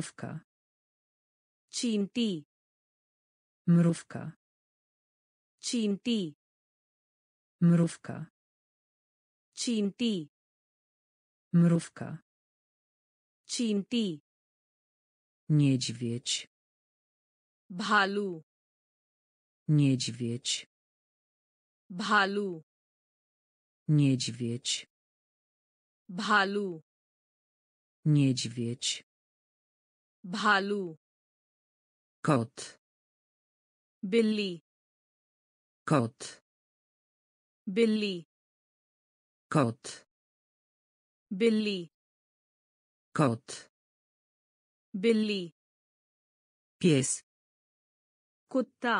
Mrówka. cinti, Mrówka. cinti, Mrówka. cinti, Mrówka. cinti, Niedźwiedź. Bhalu. Niedźwiedź. Bhalu. Niedźwiedź. Bhalu. Niedźwiedź. भालू Kot. बिल्ली Kot. बिल्ली Kot. बिल्ली Kot. बिल्ली Pies. कुत्ता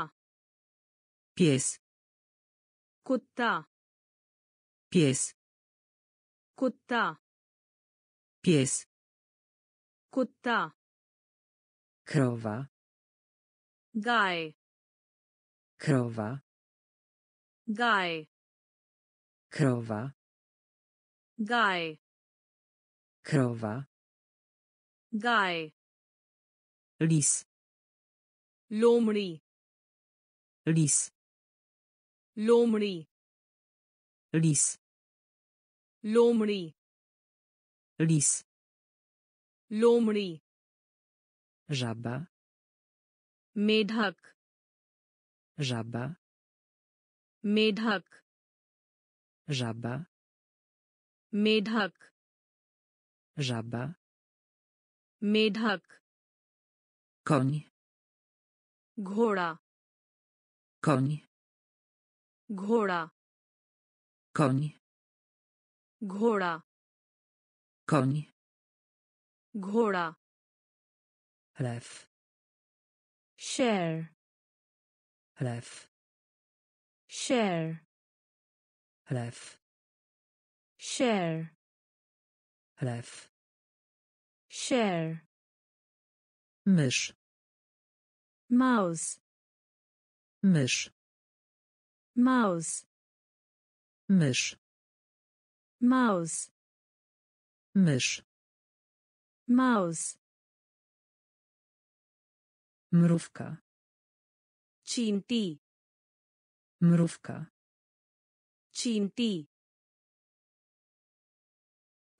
Pies. कुत्ता Pies. कुत्ता Pies. कुत्ता Krowa. Guy. Krowa. Guy. Krowa. Guy. Krowa. Guy. Lis. Lomri. Lis. Lomri. Lis. Lomri. Lis. Lomri. Żaba. Medhak. Żaba. Medhak. Żaba. Medhak. Żaba. Medhak. Koń. Ghora. Koń. Ghora. Koń. Ghora. Koń. Ghora. Lew. share Lew. share Lew. share Lew. share Mysz. mouse Mysz. mouse Mysz. mouse Mysz. mouse Mrówka. Cinti. Mrówka. Cinti.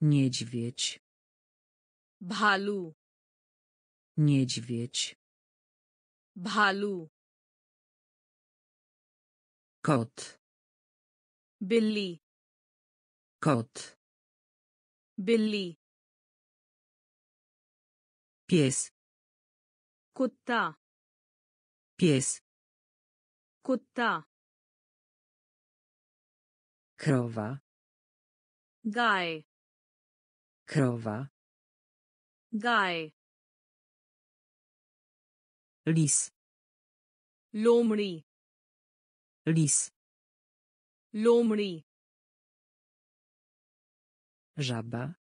Niedźwiedź. Bhalu. Niedźwiedź. Bhalu. Kot. Billi. Kot. Billi. Pies. कुत्ता Pies. कुत्ता Krowa. गाय Krowa. गाय Lis. लोमड़ी Lis. लोमड़ी Żaba.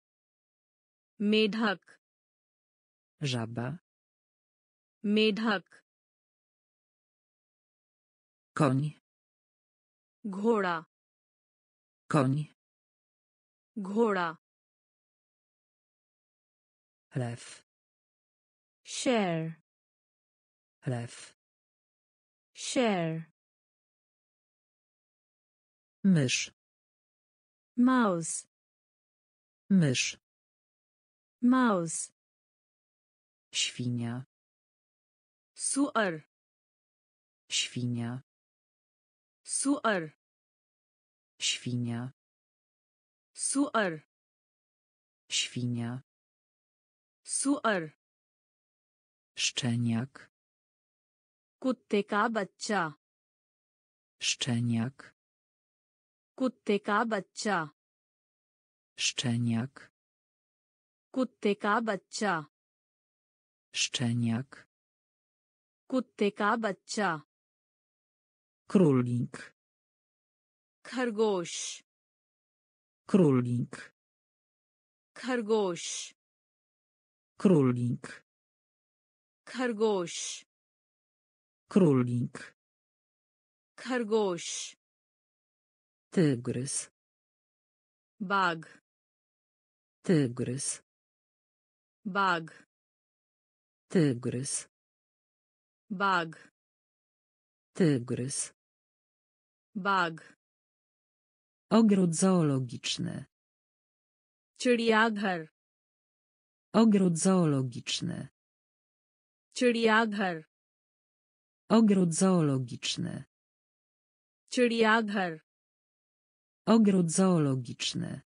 मेढक Żaba. मेढक Koń. घोड़ा Koń. घोड़ा Lew. share Lew. share Mysz. mouse Mysz. mouse Świnia. सुअर Świnia. सुअर Świnia. सुअर Świnia. सुअर Szczeniak. कुत्ते का बच्चा Szczeniak. कुत्ते का बच्चा Szczeniak. कुत्ते का बच्चा Szczeniak. कुत्ते का बच्चा। क्रोलिंग खरगोश। क्रोलिंग खरगोश। क्रोलिंग खरगोश। क्रोलिंग खरगोश। तेगरस बाघ। तेगरस बाघ। तेगरस Bag. Tygrys. Bag. Ogród zoologiczny. Chidiaghar. Ogród zoologiczny. Chidiaghar. Ogród zoologiczny. Chidiaghar. Ogród zoologiczny.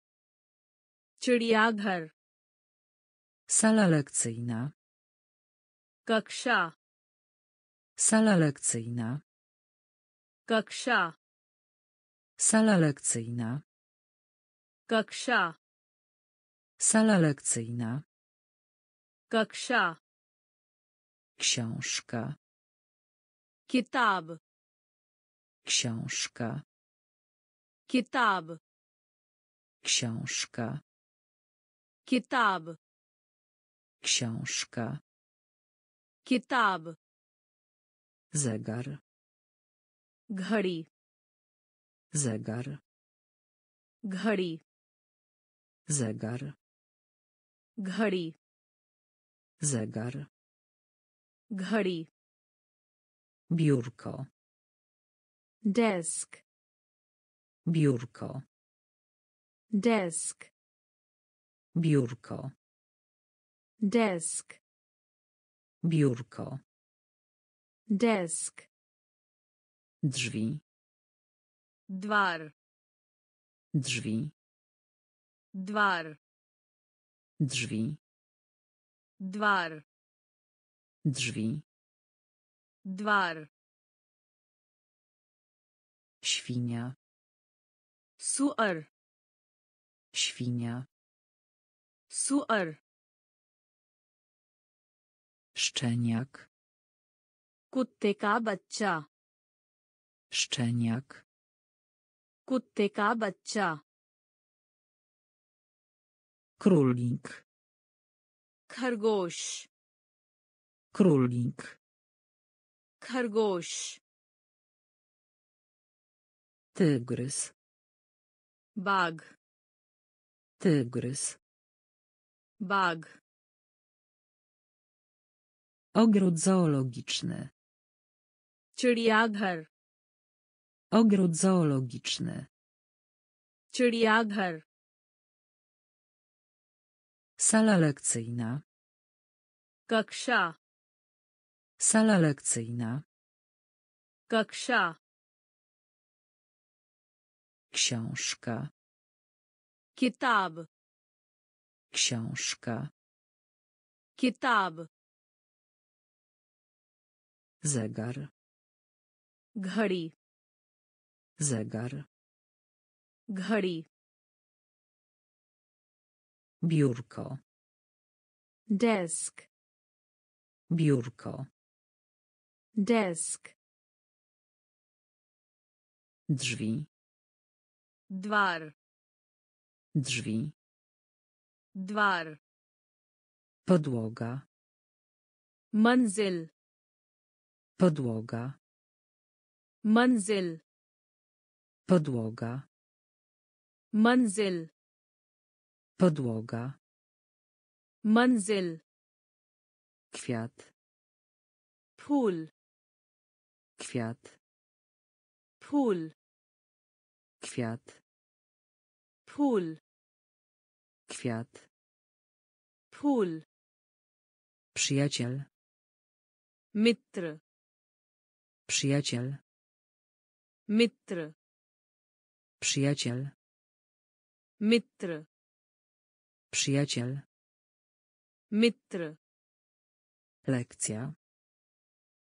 Chidiaghar. Sala lekcyjna. Kaksha. Sala lekcyjna. Kaksza. Sala lekcyjna. Kaksza. Sala lekcyjna. Kaksza. Książka. Kitab. Książka. Kitab. Książka. Kitab. Książka. Kitab. Zegar. Ghadi. Zegar. Ghadi. Zegar. Ghadi. Zegar. Ghadi. Biurko. Desk. Biurko. Desk. Biurko. Desk. Biurko. Desk. Drzwi. Dwar. Drzwi. Dwar. Drzwi. Dwar. Drzwi. Dwar. Świnia. Suar. Świnia. Suar. Szczeniak. कुत्ते का बच्चा Szczeniak. कुत्ते का बच्चा Królik. खरगोश Królik. खरगोश Tygrys. बाघ Tygrys. बाघ Ogród zoologiczny. चिड़ियाघर Ogród zoologiczny. चिड़ियाघर Sala lekcyjna. कक्षा Sala lekcyjna. कक्षा Książka. किताब Książka. किताब Zegar. Ghadi. Zegar. Ghadi. Biurko. Desk. Biurko. Desk. Drzwi. Dwar. Drzwi. Dwar. Podłoga. Manzyl. Podłoga. Manzyl. Podłoga. Manzyl. Podłoga. Manzyl. Kwiat. Pól. Kwiat. Pól. Kwiat. Pól. Kwiat. Pól. Przyjaciel. Mitr. Przyjaciel. Mitr. Przyjaciel. Mitr. Przyjaciel. Mitr. Lekcja.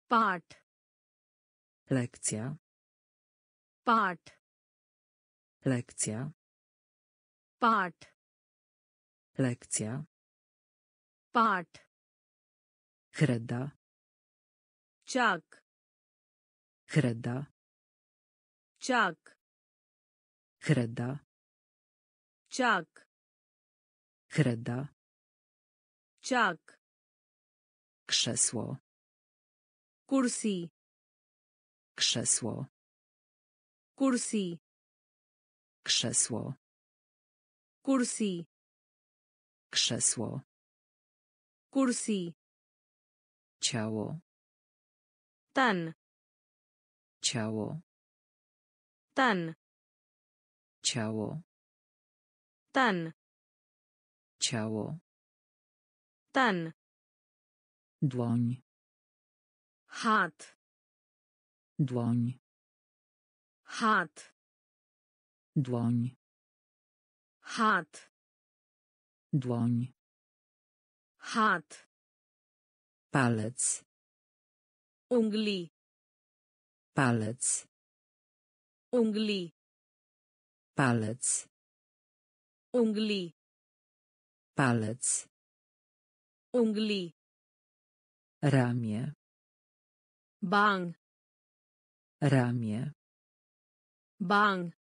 Part. Lekcja. Part. Lekcja. Part. Lekcja. Part. Kreda. Czak. Kreda. Ciak. Kreda. Ciak. Kreda. Ciak. Krzesło. Kursi. Krzesło. Kursi. Krzesło. Kursi. Krzesło. Kursi. Ciało. Tan. Ciało. Tan. Ciało. Tan. Ciało. Tan. Dłoń. Hat. Dłoń. Hat. Dłoń. Hat. Dłoń. Hat. Palec. Ungli. Palec. Ungli. Palec. Ungli. Palec. Ungli. Ramię. Bang. Ramię. Bang.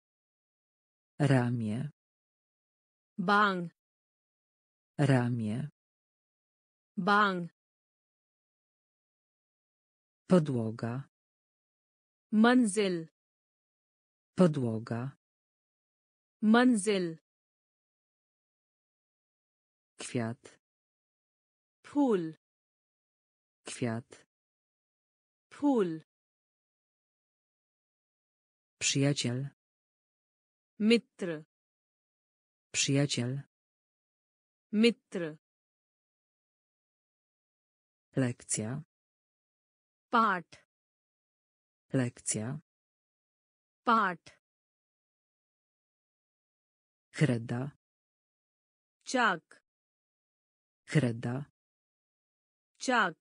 Ramię. Bang. Ramię. Bang. Podłoga. Manzyl. Podłoga. Manzyl. Kwiat. Pól. Kwiat. Pól. Przyjaciel. Mitr. Przyjaciel. Mitr. Lekcja. Part. Lekcja. Part. Creda. Ceac. Creda. Ceac.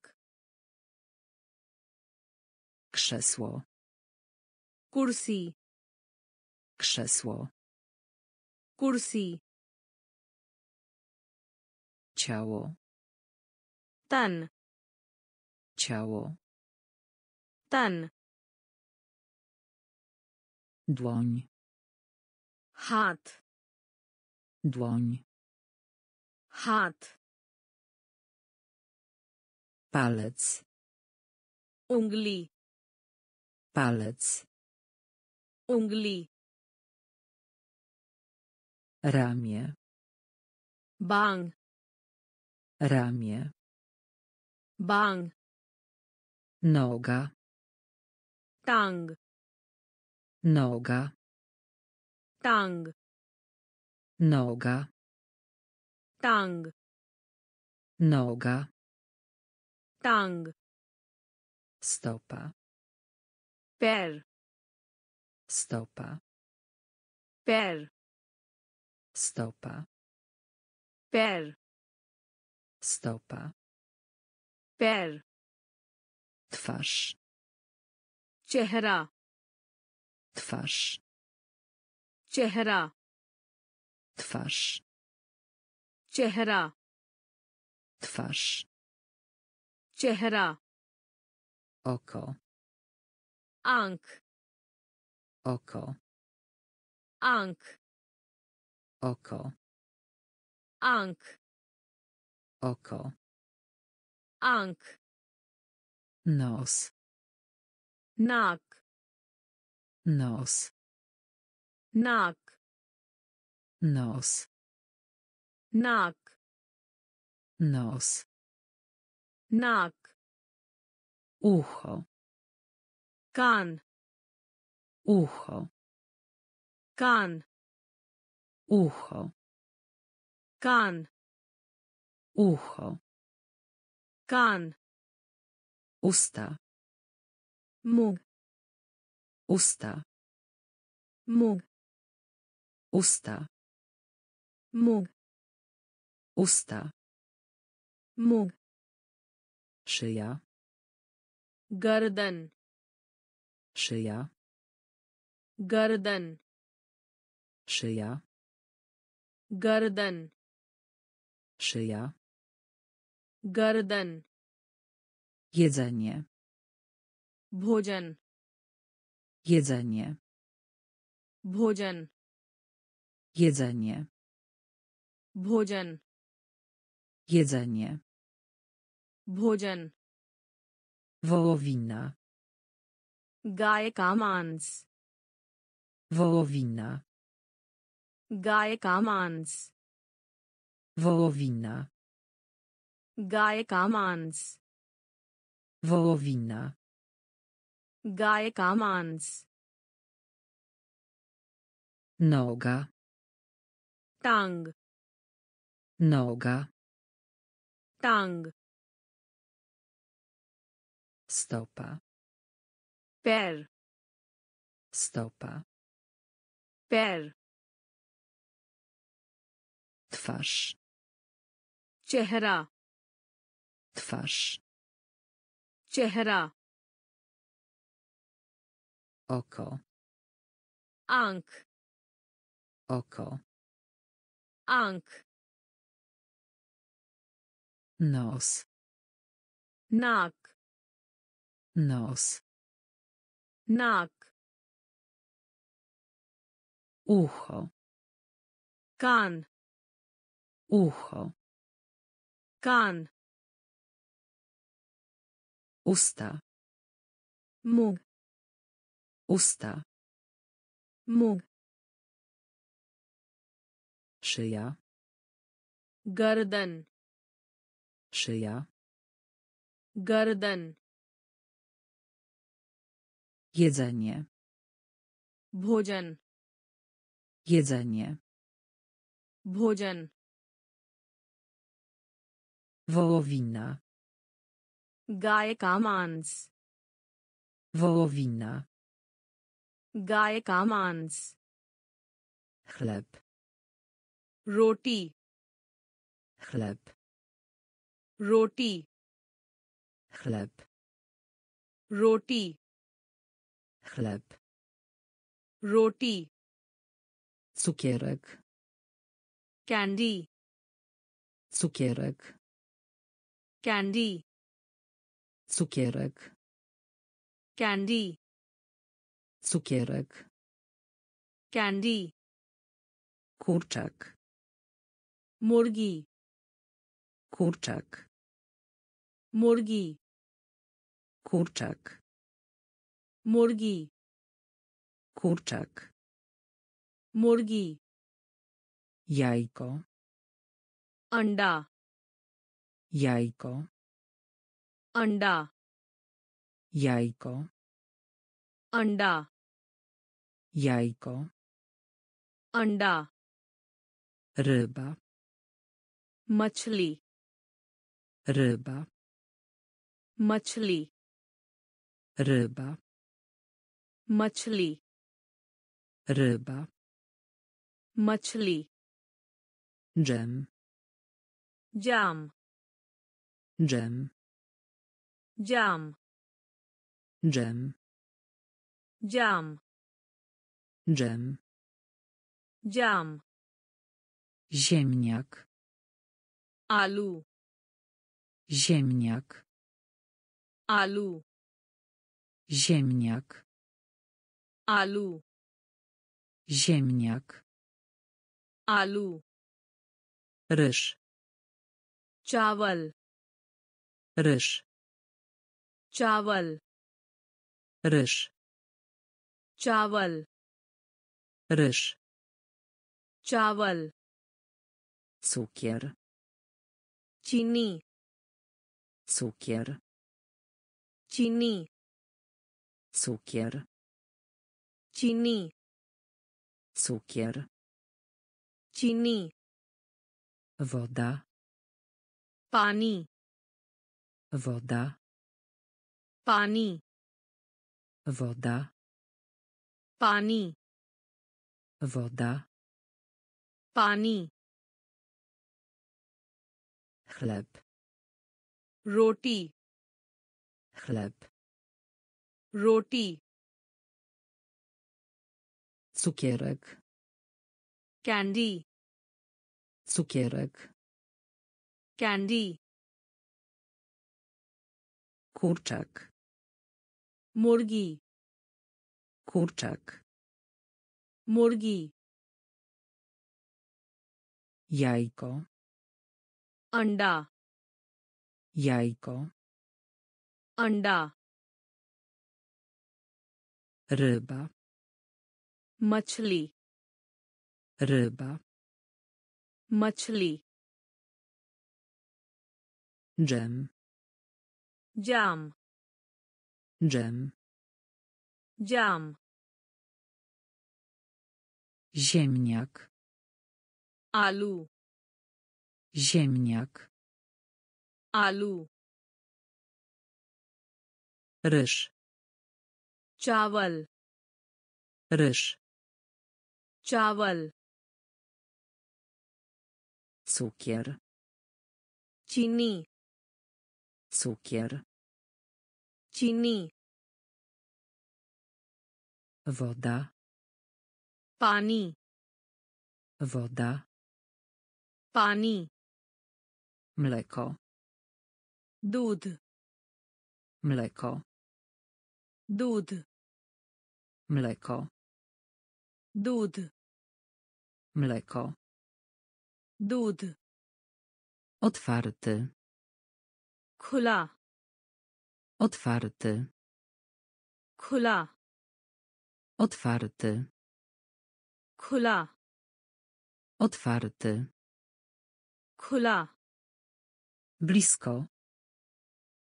Krzesło. Kursi. Krzesło. Kursi. Ciało. Tan. Ciało. Tan. Dłoń. Hat. Dłoń. Hat. Palec. Ungli. Palec. Ungli. Ramię. Bang. Ramię. Bang. Noga. Tang. Noga. Tang. Noga. Tang. Noga. Tang. Stopa. Per. Stopa. Per. Stopa. Per. Stopa. Per. Twarz. Czehra twarz Ciehra. Twarz. Ciehra. Twarz. Ciehra. Oko. Ank. Oko. Ank. Oko. Ank. Oko. Ank. Nos. Nak. Nos. Nak. Nos. Nak. Nos. Nak. Ucho. Kan. Ucho. Kan. Ucho. Kan. Ucho. Kan. Usta. Mógł. Usta. Mógł. Usta. Mógł. Usta. Mógł. Szyja. Gardan. Szyja. Gardan. Szyja. Gardan. Szyja. Gardan. Jedzenie. Bhojan. Jedzenie. Bhojan. Jedzenie. Bhojan. Jedzenie. Bhojan. Wołowina. Gaje kamans. Wołowina. Gaje kamans. Wołowina. Gaje kamans. Wołowina. गाय का मांस Noga. टांग Noga. टांग Stopa. पैर Stopa. पैर Twarz. चेहरा Twarz. चेहरा Oko. Ank. Oko. Ank. Nos. Nak. Nos. Nak. Ucho. Kan. Ucho. Kan. Usta. Mu. Usta. Mógł. Szyja. Gardan. Szyja. Gardan. Jedzenie. Bhojan. Jedzenie. Bhojan. Wołowina. Gaje kamans. Wołowina. गाय का मांस खलब रोटी खलब रोटी खलब रोटी खलब रोटी सुकेरक कैंडी सुकेरक कैंडी सुकेरक candy Cukierek. Candy Kurczak. मुर्गी Kurczak. मुर्गी Kurczak. मुर्गी Kurczak. मुर्गी Jajko. अंडा Jajko. अंडा Jajko. अंडा Jajko. अंडा Ryba. मछली Ryba. मछली Ryba. मछली Ryba. मछली Dżem. जाम Dżem. जाम Dżem. जाम Dżem. Dziam. Ziemniak. Alu. Ziemniak. Alu. Ziemniak. Alu. Ziemniak. Alu. Ryż. Czawal. Ryż. Czawal. Ryż. Czawal Ryż. चावल Cukier. चीनी Cukier. चीनी Cukier. चीनी Cukier. चीनी Woda. पानी Woda. पानी Woda. पानी woda pani. chleb roti. chleb roti. cukierek candy. cukierek candy. kurczak murgi. kurczak. मुर्गी Jajko. अंडा Jajko. अंडा Ryba. मछली Ryba. मछली Dżem. जाम Dżem. jam Ziemniak. Alu. Ziemniak. Alu. Ryż. Chawal. Ryż. Chawal. Cukier. Chini. Cukier. Chini. Woda. Pani. Woda. Pani. Mleko. Dud. Mleko. Dud. Mleko. Dud. Mleko. Dud. Otwarty. Kula. Otwarty. Kula. Otwarty. खुला Otwarty. खुला Blisko.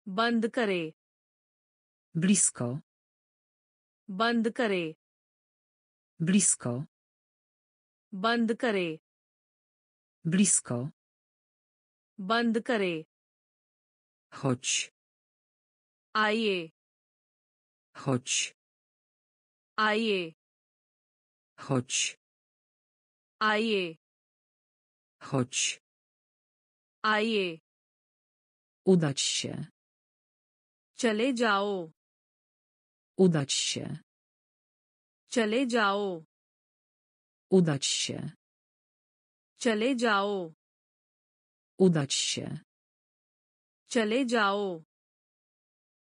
बंद करे Blisko. बंद करे Blisko. बंद करे Blisko. बंद करे Chodź. आइए Chodź. आइए Chodź. Aje. Chodź. Aje. Udać się. Chale jao. Udać się. Chale jao. Udać się. Chale jao. Udać się. Chale jao.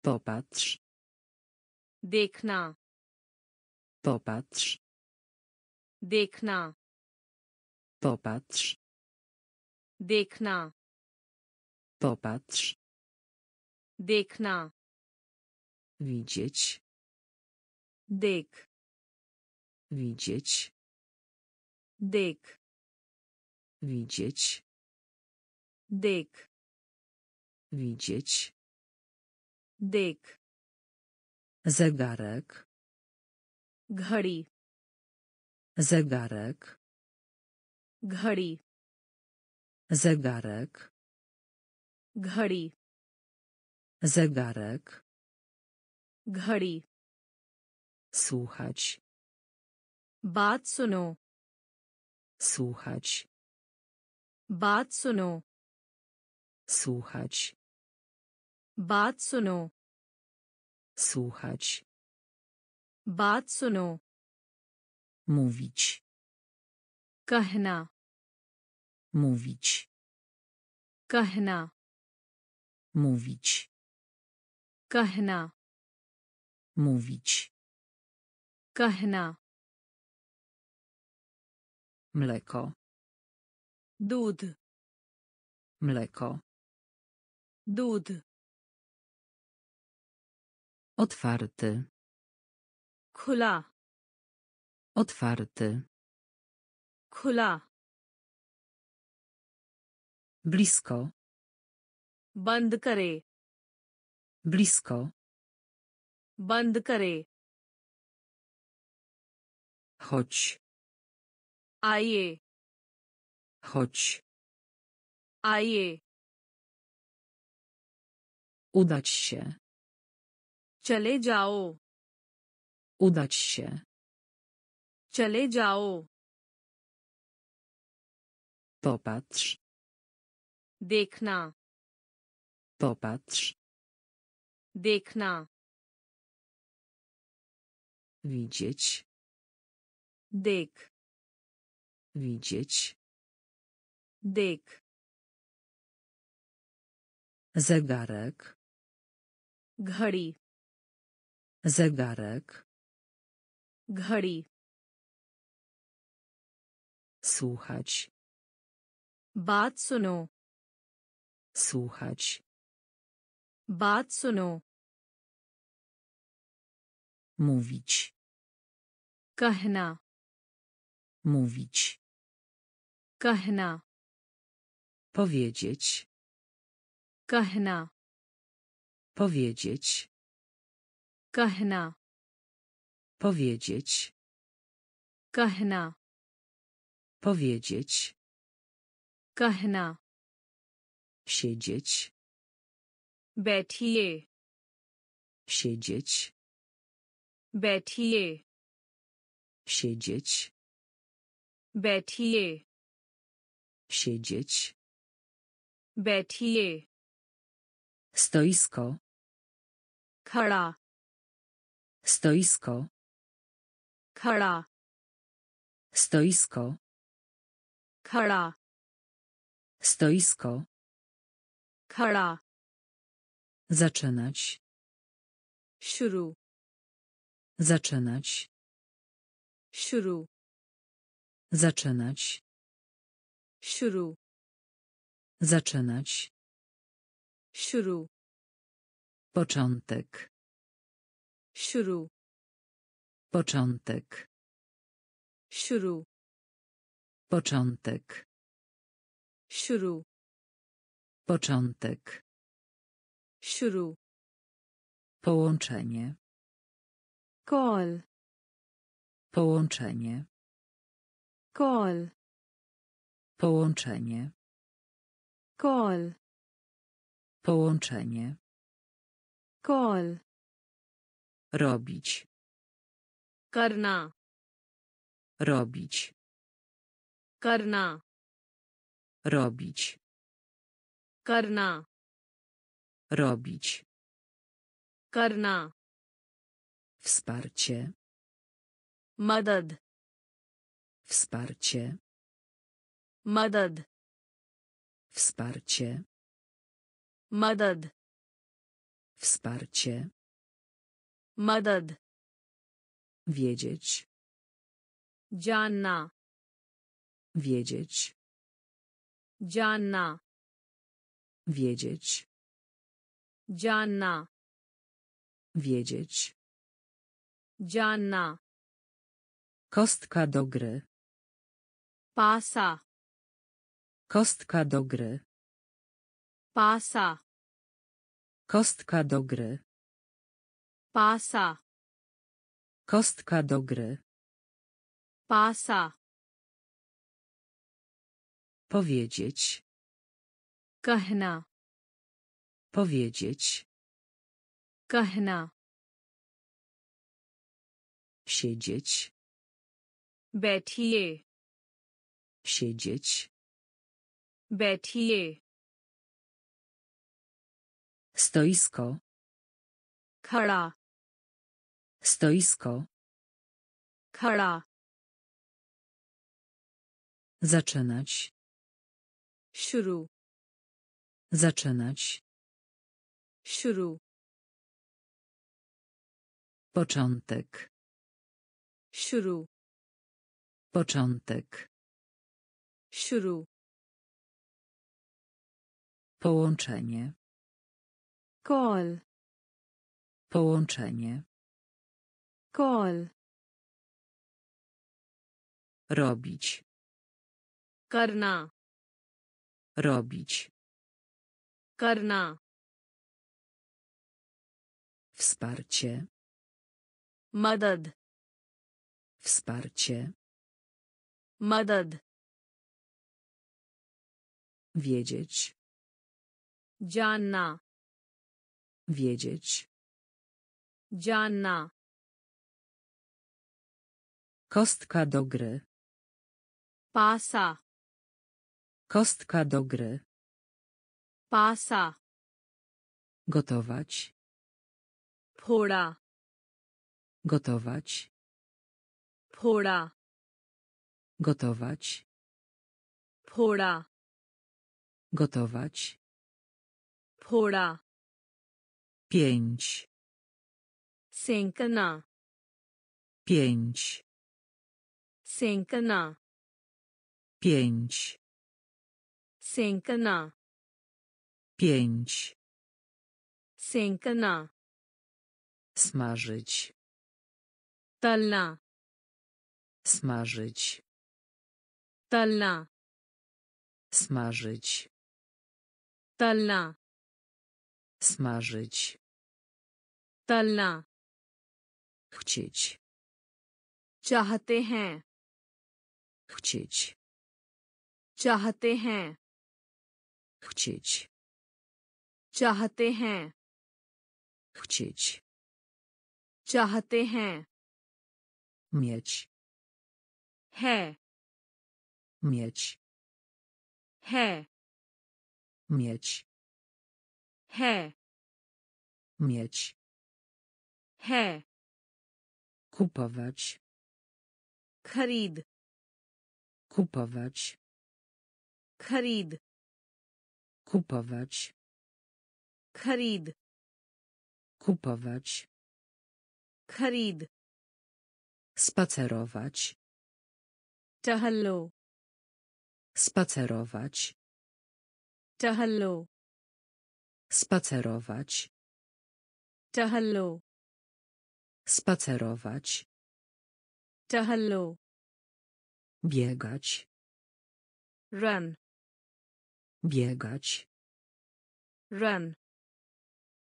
Popatrz. Dekna. Popatrz. Dekna. Popatrz. Dekna. Popatrz. Dekna. Widzieć. Dek. Widzieć. Dek. Widzieć. Dek. Widzieć. Dek. Zegarek. Zegarek. घड़ी Zegarek. घड़ी Zegarek. घड़ी Słuchać. बात सुनो Słuchać. बात सुनो Słuchać. बात सुनो Słuchać. बात सुनो Mówić. कहना Mówić. Kahna. Mówić. Kahna. Mówić. Kahna. Mleko. Dud. Mleko. Dud. Otwarty. Kula. Otwarty. Kula Blisko. बंद करे Blisko. बंद करे Chodź. आइए Chodź. आइए Udać się. चले जाओ Udać się. चले जाओ Popatrz. Dekna. Popatrz. Dekna. Widzieć. Dek. Widzieć. Dek. Zegarek. Ghari. Zegarek. Ghari. Słuchać. Baat suno. Słuchać. Baat suno. Mówić. Kahna. Mówić. Kahna. Powiedzieć. Kahna. Powiedzieć. Kahna. Powiedzieć. Kahna. Powiedzieć. Kahna. Siedzieć. बैठिए Siedzieć. बैठिए Siedzieć. बैठिए Siedzieć. बैठिए Stoisko. खड़ा Stoisko. खड़ा Stoisko. खड़ा Stoisko. Khada. Zaczynać. Shuru. Zaczynać. Shuru. Zaczynać. Shuru. Zaczynać. Shuru. Początek. Shuru. Początek. Shuru. Początek. Shuru. Początek. Śru. Połączenie. Call. Połączenie. Call. Połączenie. Call. Połączenie. Call. Robić. Karna. Robić. Karna. Robić. Karna. Robić. Karna. Wsparcie. Madad. Wsparcie. Madad. Wsparcie. Madad. Wsparcie. Madad. Wiedzieć. Janna. Wiedzieć. Janna. Wiedzieć. Janna. Wiedzieć. Janna. Kostka do gry. Pasa. Kostka do gry. Pasa. Kostka do gry. Pasa. Kostka do gry. Pasa. Powiedzieć. Kahna. Powiedzieć. Kahna. Siedzieć. Betiye. Siedzieć. Betiye. Stoisko. Khada. Stoisko. Khada. Zaczynać. Shuru. Zaczynać. Śru. Początek. Śru. Początek. Śru. Połączenie. Kol. Połączenie. Kol. Robić. Karna. Robić. करना Wsparcie. मदद Wsparcie. मदद Wiedzieć. जानना Wiedzieć. जानना Kostka do gry. पासा Kostka do gry. Pasa. Gotować. Pora. Gotować. Pora. Gotować. Pora. Gotować. Pora. Pięć. Sękna. Pięć. Sękna. Pięć. Sękna. Pięć. सेंकना Smażyć. तलना Smażyć. तलना Smażyć. तलना Smażyć. तलना Chcieć. चाहते हैं Chcieć. चाहते हैं Chcieć. चाहते हैं Chcieć. चाहते हैं Mieć. है Mieć. है Mieć. है Mieć. है Kupować. खरीद Kupować. खरीद Kupować. Kupować. Kharid. Spacerować. Tahallo. Spacerować. Tahallo. Spacerować. Tahallo. Spacerować. Tahallo. Biegać. Run. Biegać. Run.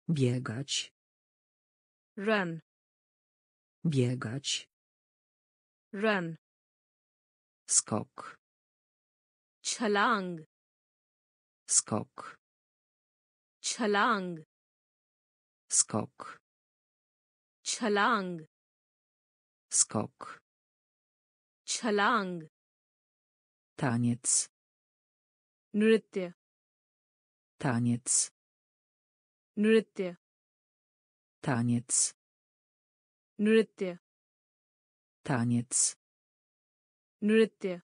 Biegać. Run. Biegać. Run. Skok. Chalang. Skok. Chalang. Skok. Chalang. Skok. Chalang. Taniec. Nrytje. Taniec. Nృత్య taniec. Nృత్య taniec. Nృత్య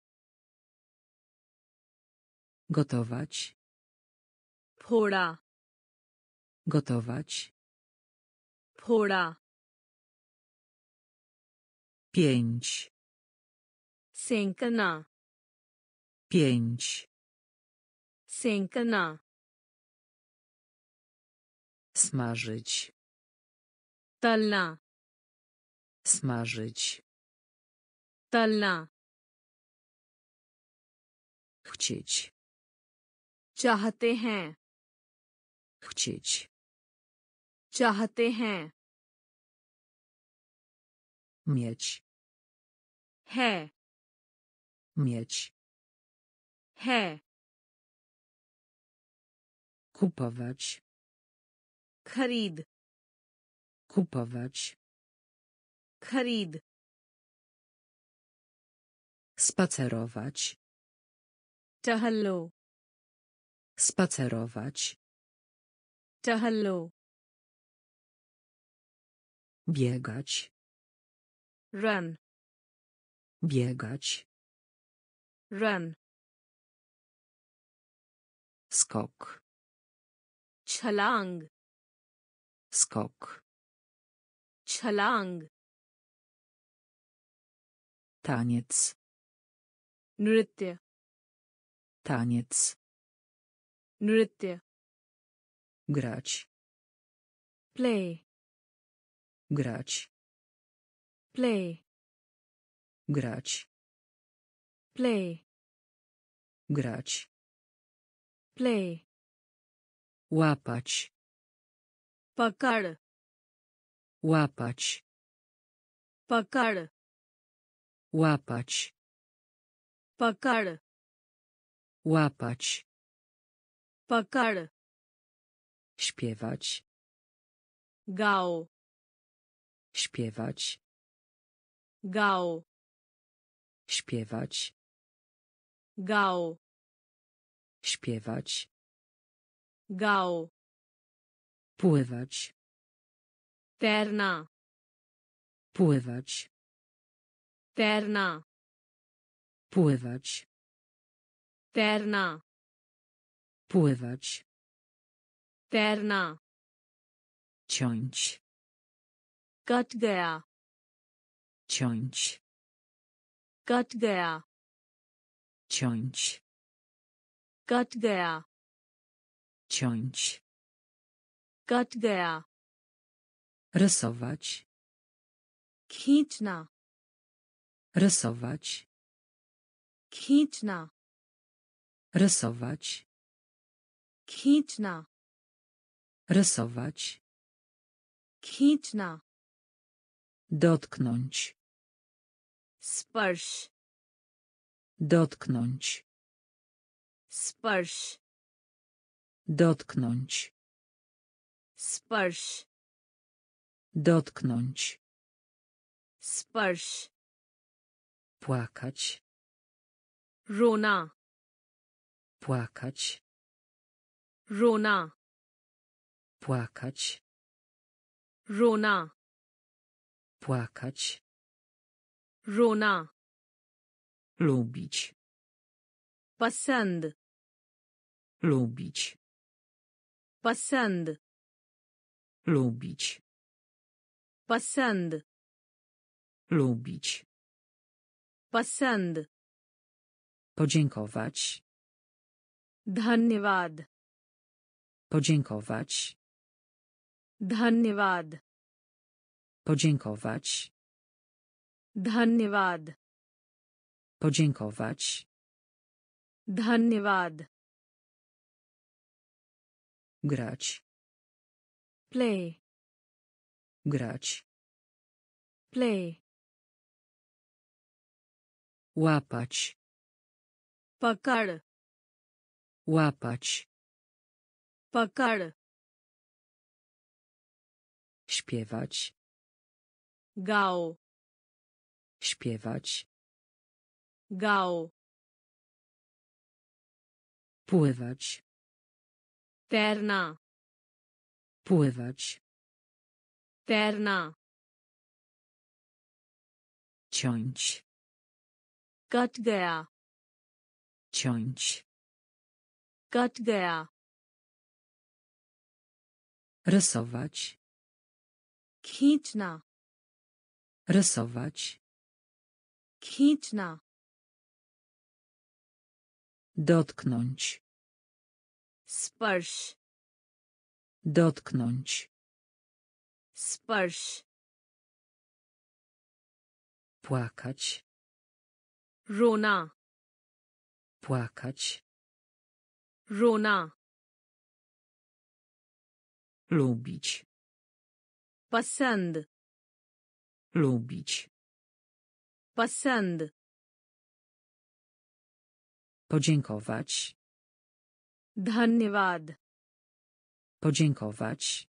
gotować. Pora. gotować. Pora. pięć. Sękana. pięć. Sękana. Smażyć. तलना Smażyć. तलना Chcieć. चाहते हैं Chcieć. चाहते हैं Mieć. है Mieć. है Kupować. Kupować. Kharid. Spacerować. Tahallu. Spacerować. Tahallu. Biegać. Run. Biegać. Run. Skok. Chalang. Skok. Chalang. Taniec. Nrytje. Taniec. Nrytje. Grać. Play. Grać. Play. Grać. Play. Grać. Play. Łapać. पकड़ Łapać. पकड़ Łapać. पकड़ Łapać. पकड़ Śpiewać. गाओ Śpiewać. गाओ Śpiewać. गाओ Śpiewać. गाओ Pływać. Terna. Pływać. Terna. Pływać. Terna. Pływać. Terna. Ciąć. Cut gaya. Ciąć. Cut. Ciąć. Cut. Ciąć. Cut गया Rysować. खींचना Rysować. खींचना Rysować. खींचना Rysować. खींचना Dotknąć. स्पर्श Dotknąć. स्पर्श Dotknąć. Sparsz. Dotknąć. Sparsz. Płakać. Rona. Płakać. Rona. Płakać. Rona. Płakać. Rona. Lubić. Pasand. Lubić. Pasand. Lubić. Pasand. Lubić. Pasand. Podziękować. Dhanyavad. Podziękować. Dhanyavad. Podziękować. Dhanyavad. Podziękować. Dhanyavad. Grać. Play. Grać. Play. Łapać. Pakar. Łapać. Pakar. Śpiewać. Gao. Śpiewać. Gao. Pływać. Terna. Pływać. Terna. Ciąć. Cut gaya. Ciąć. Cut gaya. Rysować. Khintna. Rysować. Khintna. Dotknąć. Sparsz. Dotknąć. Sparsz. Płakać. Rona. Płakać. Rona. Lubić. Pasand. Lubić. Pasand. Podziękować. Dhanyawad. Podziękować.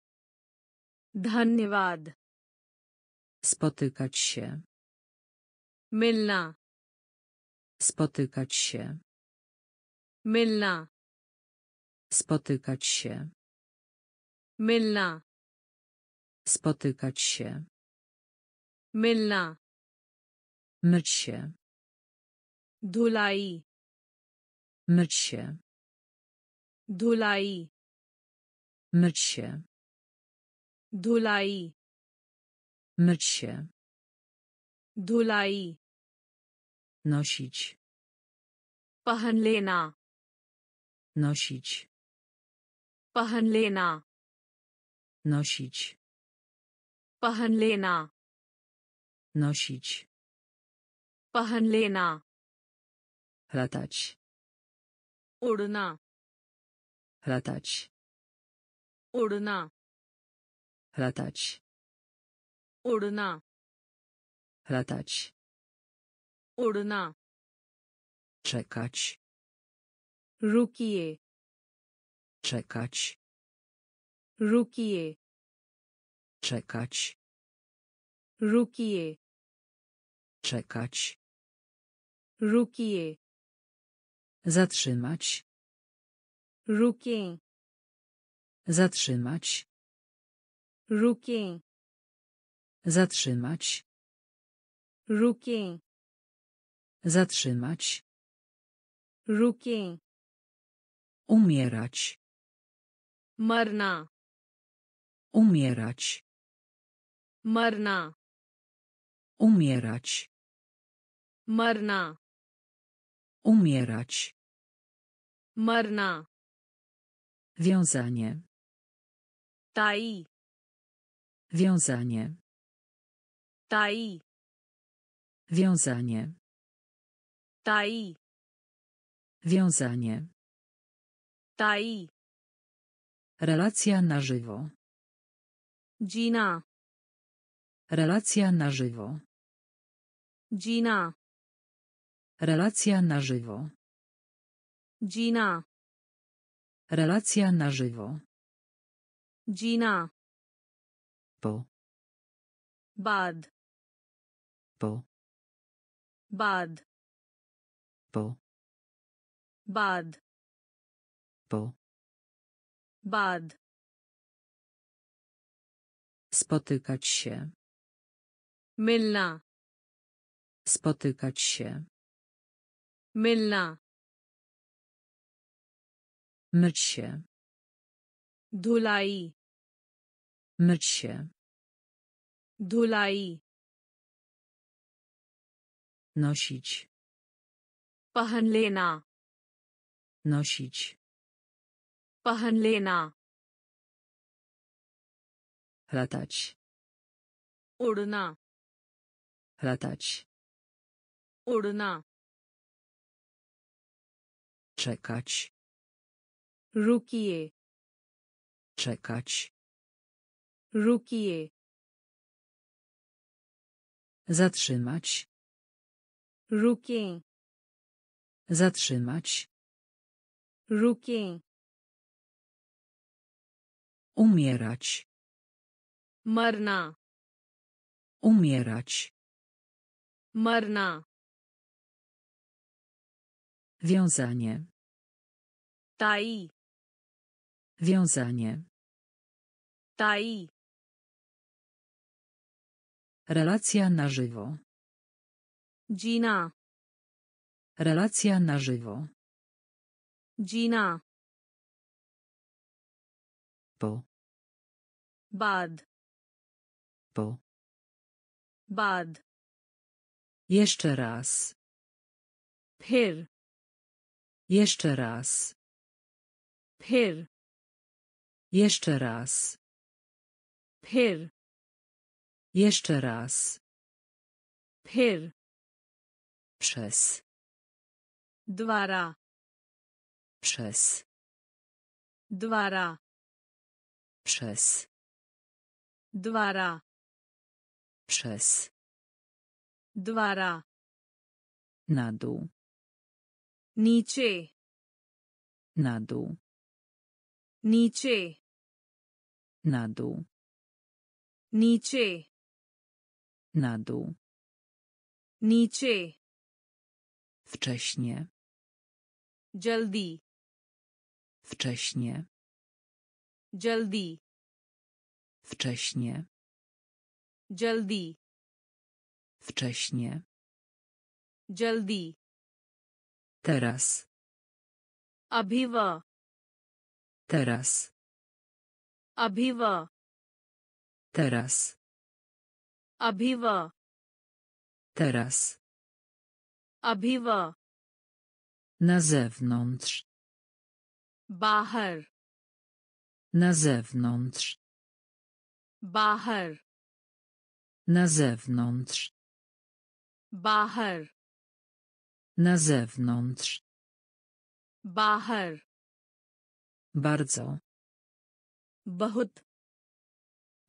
Dhanyawad. Spotykać się. Milna. Spotykać się. Milna. Spotykać się. Milna. Spotykać się. Milna. Myć się. Dulai. Myć się. Dulai. Myć się. धुलाई Myć się. धुलाई Nosić. पहन लेना Nosić. पहन लेना Nosić. पहन लेना Nosić. पहन लेना Latać. उड़ना Latać. उड़ना Latać. उड़ना Latać. उड़ना Czekać. रुकिए Czekać. रुकिए Czekać. रुकिए Czekać. रुकिए Zatrzymać. रुकें Zatrzymać. Ruki. Zatrzymać. Ruki. Zatrzymać. Ruki. Umierać. Marna. Umierać. Marna. Umierać. Marna. Umierać. Marna. Wiązanie. Tai. Wiązanie. Tai. Wiązanie. Tai. Wiązanie. Tai. Relacja na żywo. Gina. Relacja na żywo. Gina. Relacja na żywo. Gina. Relacja na żywo. जीना Po, बाद po, बाद po, बाद po. बाद Spotykać się. मिलना Spotykać się. मिलना Myć się. धुलाई Myć się. धुलाई Nosić. पहन लेना Nosić. पहन लेना Latać. उड़ना Latać. उड़ना Czekać. रुकिए Czekać. Rukie. Zatrzymać. Rukie. Zatrzymać. Rukie. Umierać. Marna. Umierać. Marna. Wiązanie. Tai. Wiązanie. Tai. Relacja na żywo. Gina. Relacja na żywo. Gina. Po. Bad. Po. Bad. Jeszcze raz. Pyr. Jeszcze raz. Pyr. Jeszcze raz. Pyr. Jeszcze raz. Pyr. Przez. Dwara. Przez. Dwara. Przez. Dwara. Przez. Dwara. Na dół. Nicie. Na dół. Nicie. Na dół. नीचे Na dół. नीचे Wcześnie. जल्दी Wcześnie. जल्दी Wcześnie. जल्दी Wcześnie. जल्दी Teraz. अभी व Teraz. अभी व Teraz. Abhiva. Teraz. Abhiva. Na zewnątrz. Bahar. Na zewnątrz. Bahar. Na zewnątrz. Bahar. Na zewnątrz. Bahar. Bardzo. Bahut.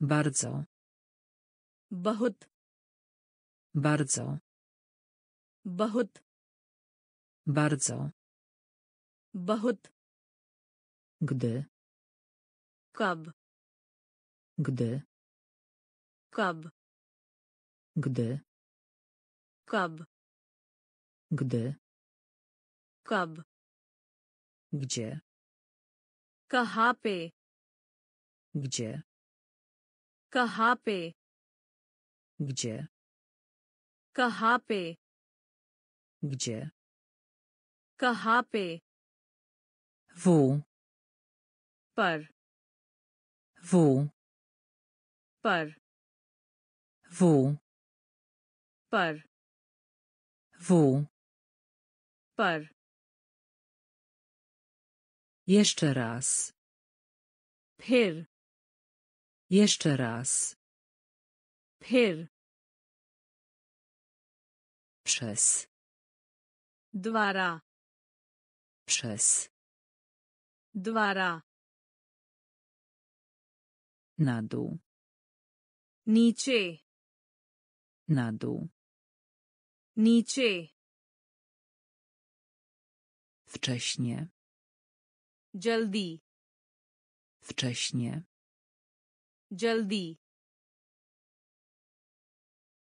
Bardzo. Bahut. Bardzo. Bahut. Bardzo. Bahut. Gdy. Kab. Gdy. Kab. Gdy. Kab. Gdy. Kab. Gdzie? Kahape. Gdzie? कहाँ पे गजे कहाँ पे गजे कहाँ पे वो पर। वो पर। वो पर। वो पर। Jeszcze raz. Pyr. Jeszcze raz. Pyr. Przez. Dwara. Przez. Dwara. Na dół. Nicie. Na dół. Nicie. Wcześnie. Jaldi. Wcześnie. जल्दी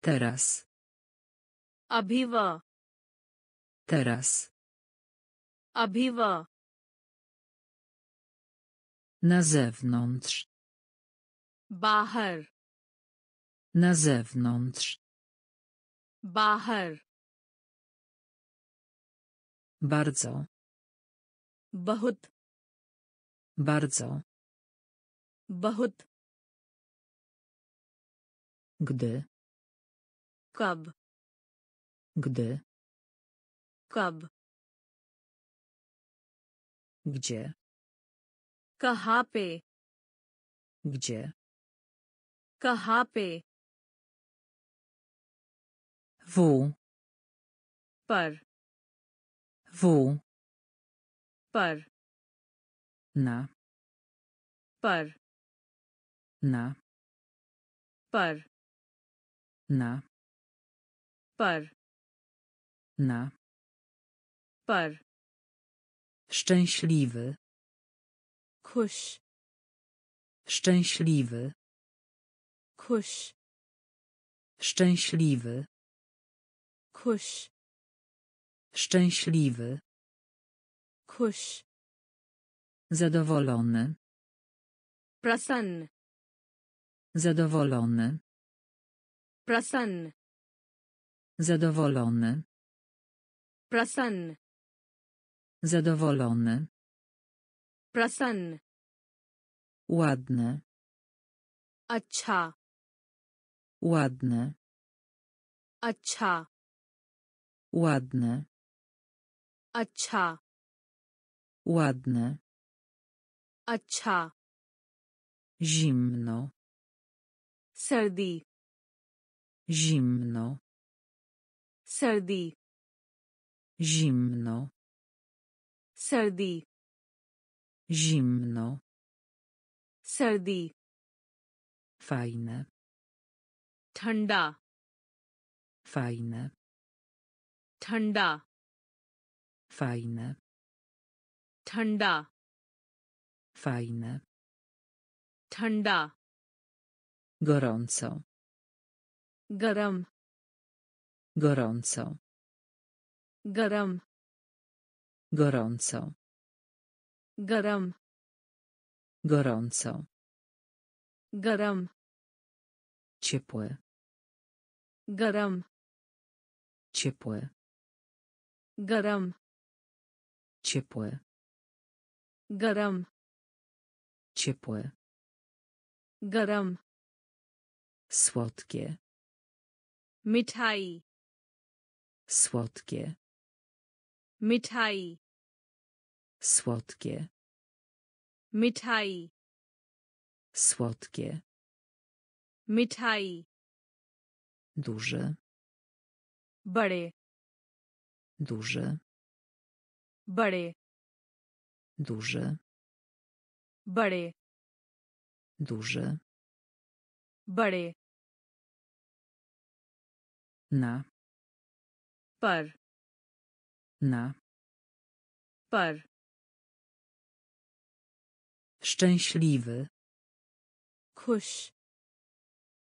Teraz. अभी व Teraz. अभी व Na zewnątrz. बाहर Na zewnątrz. बाहर Bardzo. बहुत Bardzo. बहुत Gdy. कब Gdy. कब Gdzie. कहाँ पे Gdzie. कहाँ पे W. पर W. पर Na. पर Na. पर Na. Par. Na. Par. Szczęśliwy. Kuś. Szczęśliwy. Kuś. Szczęśliwy. Kuś. Szczęśliwy. Kuś. Zadowolony. Prasan. Zadowolony. Prasann. Zadowolony. Prasann. Zadowolony. Prasann. Ładny. Accha. Ładny. Accha. Ładny. Accha. Ładny. Accha. Zimno. Sardi. Zimno. Sardi. Zimno. Sardi. Zimno. Sardi. Fajne. Thanda. Fajne. Thanda. Fajne. Thanda. Fajne. Thanda. Gorąco. Garam. Gorąco. Garam. Gorąco. Garam. Gorąco. Garam. Ciepłe. Garam. Ciepłe. Garam. Ciepłe. Garam. Ciepłe. Garam. Słodkie. मिठाई Słodkie. मिठाई Słodkie. मिठाई Słodkie. मिठाई Duży. बड़े Duży. बड़े Duży. बड़े Duży. बड़े Na. Par. Na. Par. Szczęśliwy. Kuś.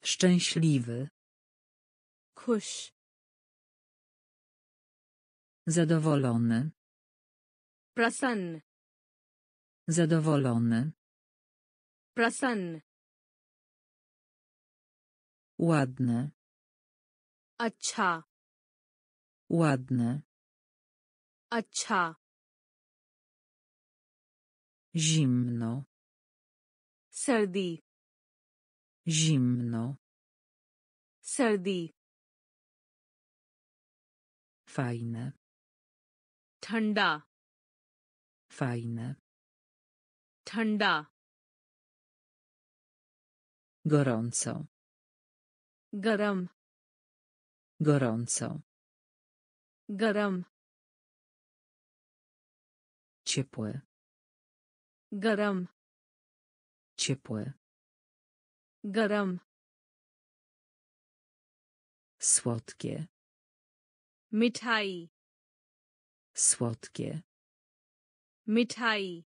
Szczęśliwy. Kuś. Zadowolony. Prasan. Zadowolony. Prasan. Ładne. अच्छा Ładny. अच्छा Zimno. सर्दी Zimno. सर्दी Fajne. ठंडा Fajne. ठंडा Gorąco. गरम Gorąco. Garam. ciepłe, Garam. ciepłe, Garam. Słodkie. Mithai. Słodkie. Mithai.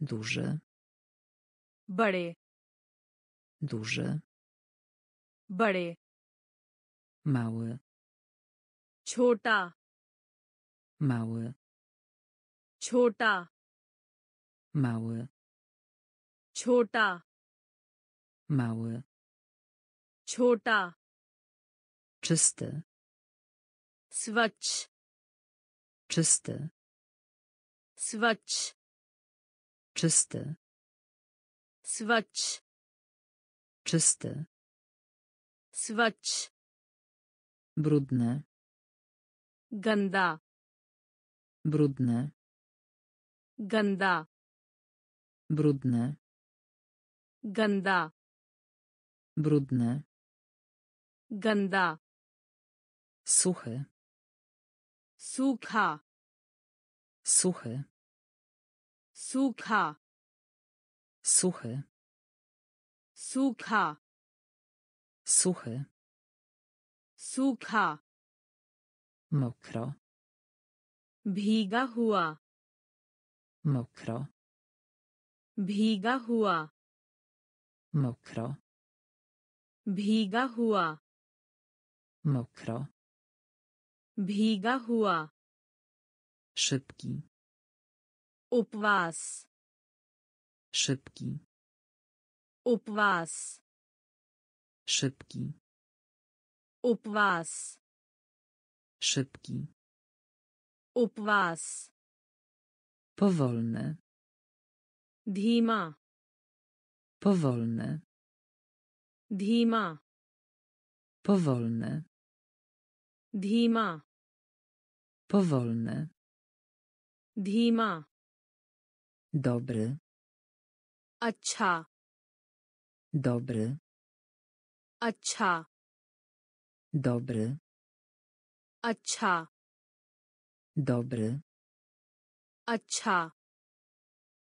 Duży. Bary. Duży. बड़े Mały. छोटा Mały. छोटा Mały. छोटा Mały. छोटा Czysty. स्वच्छ Czysty. स्वच्छ Czysty. स्वच्छ Czysty. स्वच्छ Brudny. गंदा Brudny. गंदा Brudny. गंदा Brudny. गंदा Suchy. सूखा Suchy. सूखा Suchy. सूखा Suchy. Sukha. Mokro. Bhiga hua. Mokro. Bhiga hua. Mokro. Bhiga hua. Mokro. Bhiga hua. Szybki. Upwas. Szybki. Upwas. Szybki. Upwas. Szybki. Upwas. Powolny. Dhima. Powolny. Dhima. Powolny. Dhima. Powolny. Dhima. Dobry. Acza. Dobry. अच्छा Dobry. अच्छा Dobry. अच्छा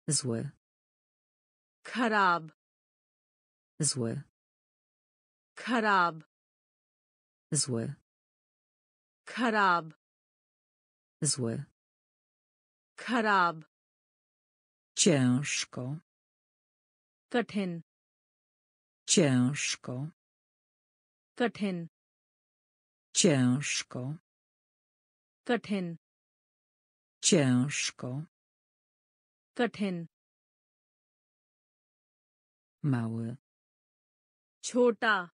Zły. खराब Zły. खराब Zły. खराब Zły. खराब Ciężko. कठिन Ciężko. Kothin. Ciężko. Kothin. Ciężko. Kothin. Mały. Chota.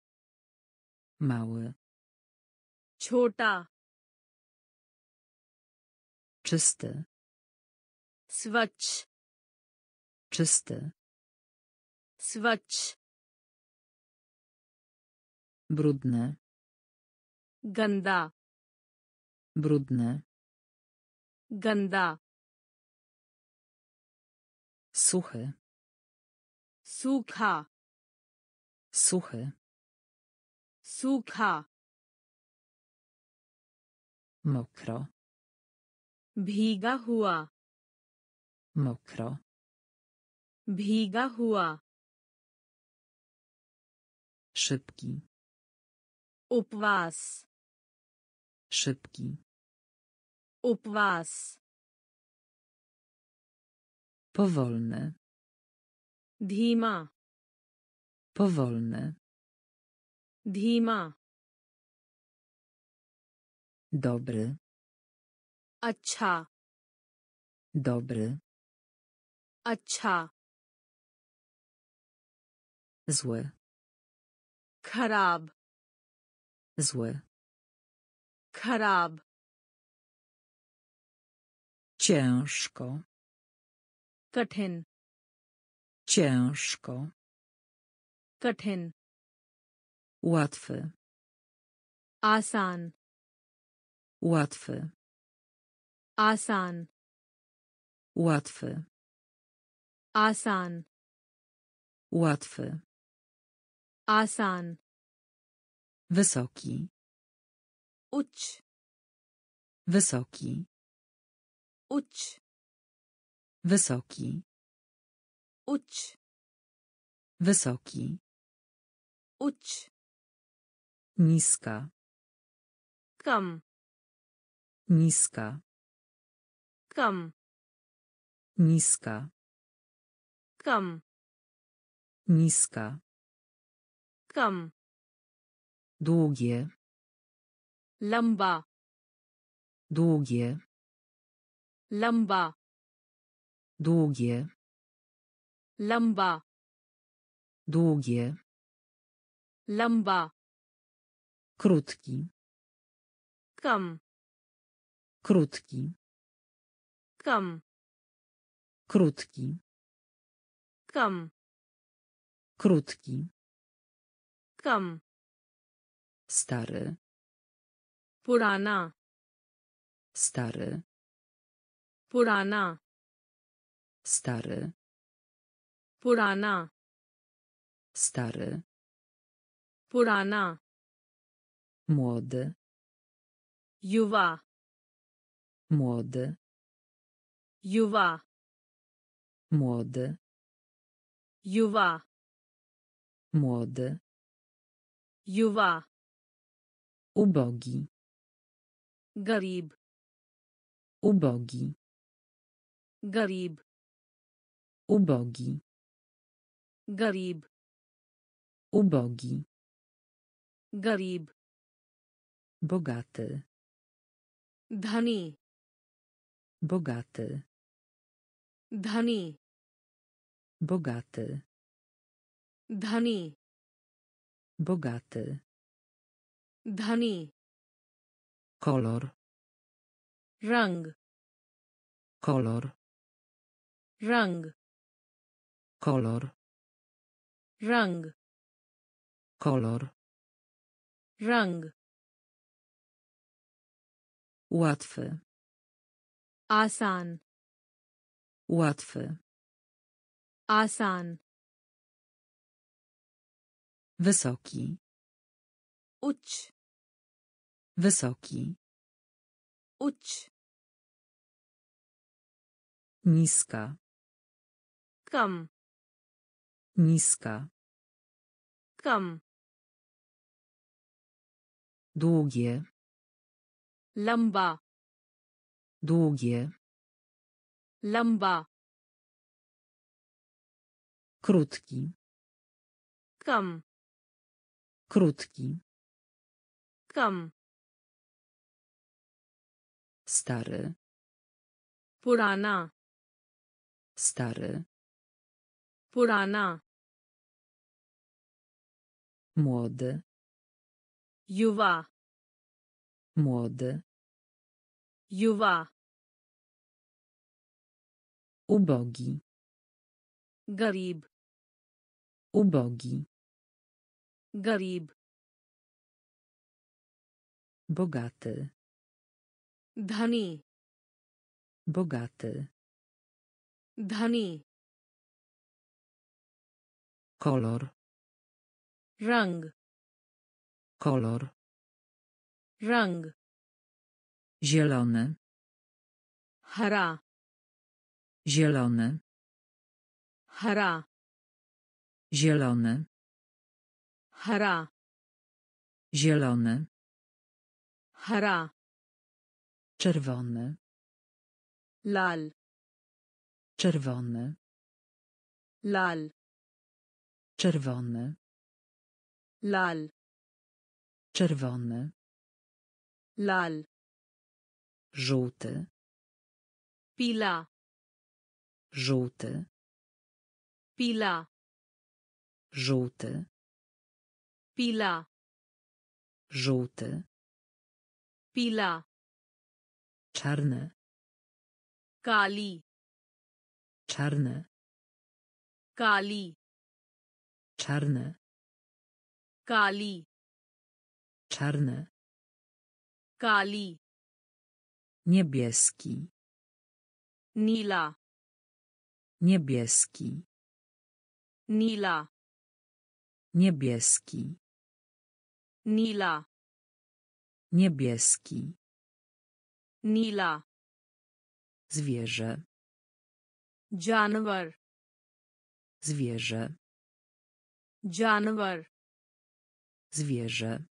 Mały. Chota. Czysty. Swacz. Czysty. Swacz Brudny. गंदा Brudny. गंदा Suchy. सूखा Suchy. सूखा Mokro. भीगा हुआ Mokro. भीगा हुआ Szybki. Upwas. Szybki. Upwas. Powolne. Dhima. Powolne. Dhima. Dobry. Acha. Dobry. Acha. Zły. Kharab. Zły. Karab. Ciężko. Kathin. Ciężko. Kathin. Łatwy. Asan. Łatwy. Asan. Łatwy. Asan. Łatwy. Asan. Łatwy. Wysoki. Uć. Wysoki. Uć. Wysoki. Uć. Wysoki. Uć. Niska. Kam. Niska. Kam. Niska. Kam. Niska. Kam. Długie. Lamba. Długie. Lamba. Długie. Lamba. Długie. Lamba. Krótki. Kam. Krótki. Kam. Krótki. Kam. Krótki. Kam. Stary. Purana. Stary. Purana. Stary. Purana. Stary. Purana. Młody. Juwa. Młody. Juwa. Młody. Juwa. Młody. Juwa. Ubogi. Garib. Ubogi. Garib. Ubogi. Garib. Ubogi. Garib. Bogaty. Dhani. Bogaty. Dhani. Bogaty. Dhani. Bogaty. धनी kolor. Rang. Kolor. Rang. Kolor. Rang. Kolor. Rang. Łatwy. Asan. Łatwy. Asan. Wysoki. Ucz. Wysoki. Uć. Niska. Kam. Niska. Kam. Długie. Lamba. Długie. Lamba. Krótki. Kam. Krótki. Kam. Stary. Purana. Stary. Purana. Młody. Juwa. Młody. Juwa. Ubogi. Garib. Ubogi. Garib. Bogaty. Dhani. Bogaty. Dhani. Kolor. Rang. Kolor. Rang. Zielony. Hara. Zielony. Hara. Zielony. Hara. Zielony. Hara. Czerwony. Lal. Czerwony. Lal. Czerwony. Lal. Czerwony. Lal. Żółty. Pila. Żółty. Pila. Żółty. Pila. Żółty. Pila. Czarne. Kali. Czarne. Kali. Czarne. Kali. Czarne. Kali. Niebieski. Nila. Niebieski. Nila. Niebieski. Nila. Niebieski. Nila. Zwierzę. Janwar. Zwierzę. Janwar. Zwierzę.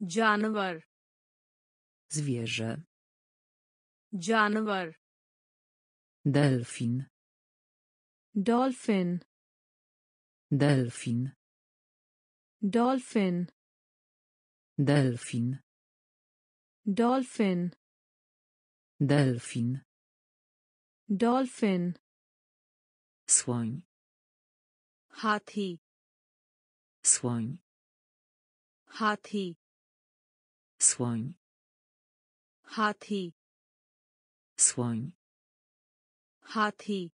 Janwar. Zwierzę. Janwar. Delfin. Dolphin. Delfin. Dolphin. Delfin. Dolphin. Delfin. Dolphin. Słoń. Hathi. Słoń. Hathi. Słoń. Hathi. Słoń. Hathi.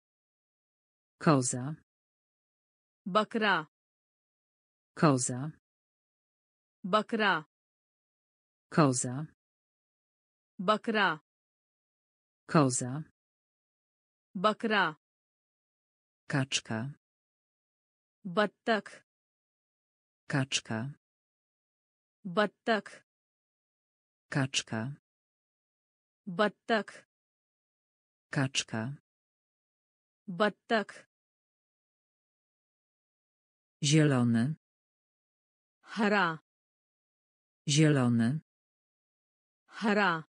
Koza. Bakra. Koza. Bakra. Koza. Bakra. Koza. Bakra. Kaczka. Battak. Kaczka. Battak. Kaczka. Battak. Kaczka. Battak. Zielony. Hara. Zielony. Hara.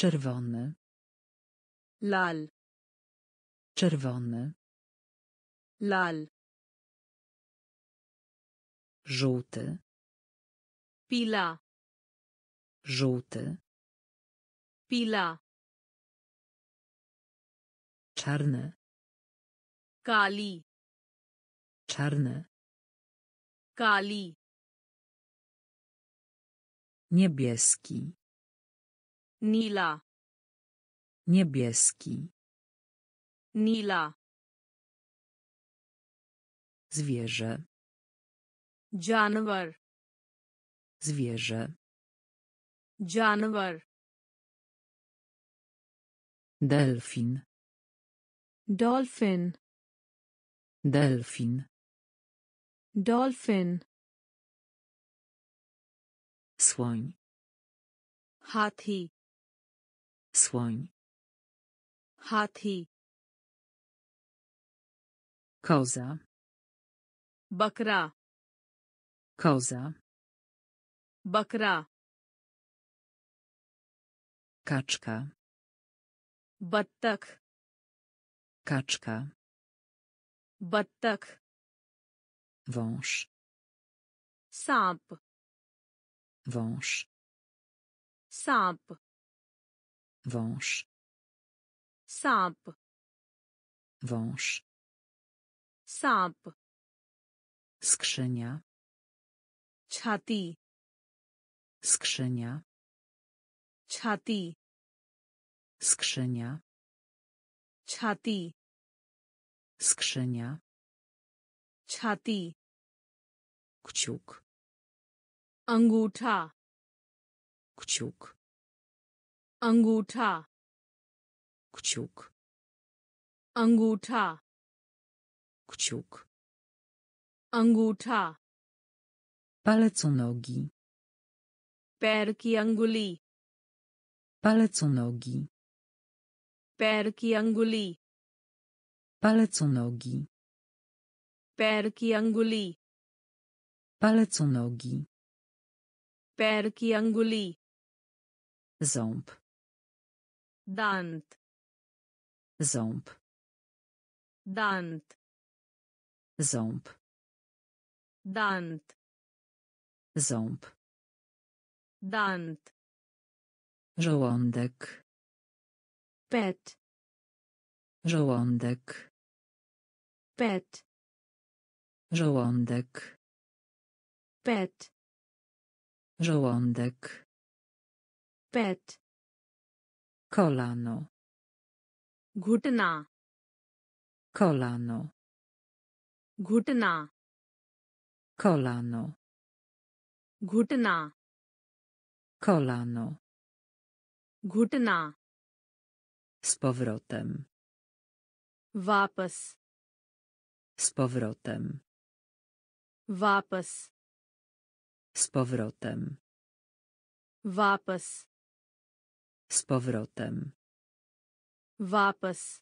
Czerwony. Lal. Czerwony. Lal. Żółty. Pila. Żółty. Pila. Czarny. Kali. Czarny. Kali. Niebieski. Nila. Niebieski. Nila. Zwierzę. Janwar. Zwierzę. Janwar. Delfin. Dolphin. Delfin. Dolphin. Słoń. Hathi. Słoń. Hathi. Koza. Bakra. Koza. Bakra. Kaczka. Battak. Kaczka. Battak. Wąż. Samp. Wąż. Samp. Wąż. Sap. Wąż. Sap. Skrzynia. Chati. Skrzynia. Chati. Skrzynia. Chati. Skrzynia. Chati. Kciuk. Angutha. Kciuk. अंगूठा Kciuk. अंगूठा Kciuk. अंगूठा Palec u nogi. पैर की अंगुली Palec u nogi. पैर की अंगुली Palec u nogi. पैर की अंगुली Palec u nogi. पैर की अंगुली Ząb. Dant. Ząb. Dant. Ząb. Dant. Ząb. Dant. Żołądek. Pet. Żołądek. Pet. Żołądek. Pet. Żołądek. Pet. Kolano. Gutna. Kolano. Gutna. Kolano. Gutna. Kolano. Gutna. Z powrotem. Wapas. Z powrotem. Wapas. Z powrotem. Wapas. Z powrotem. Wapas.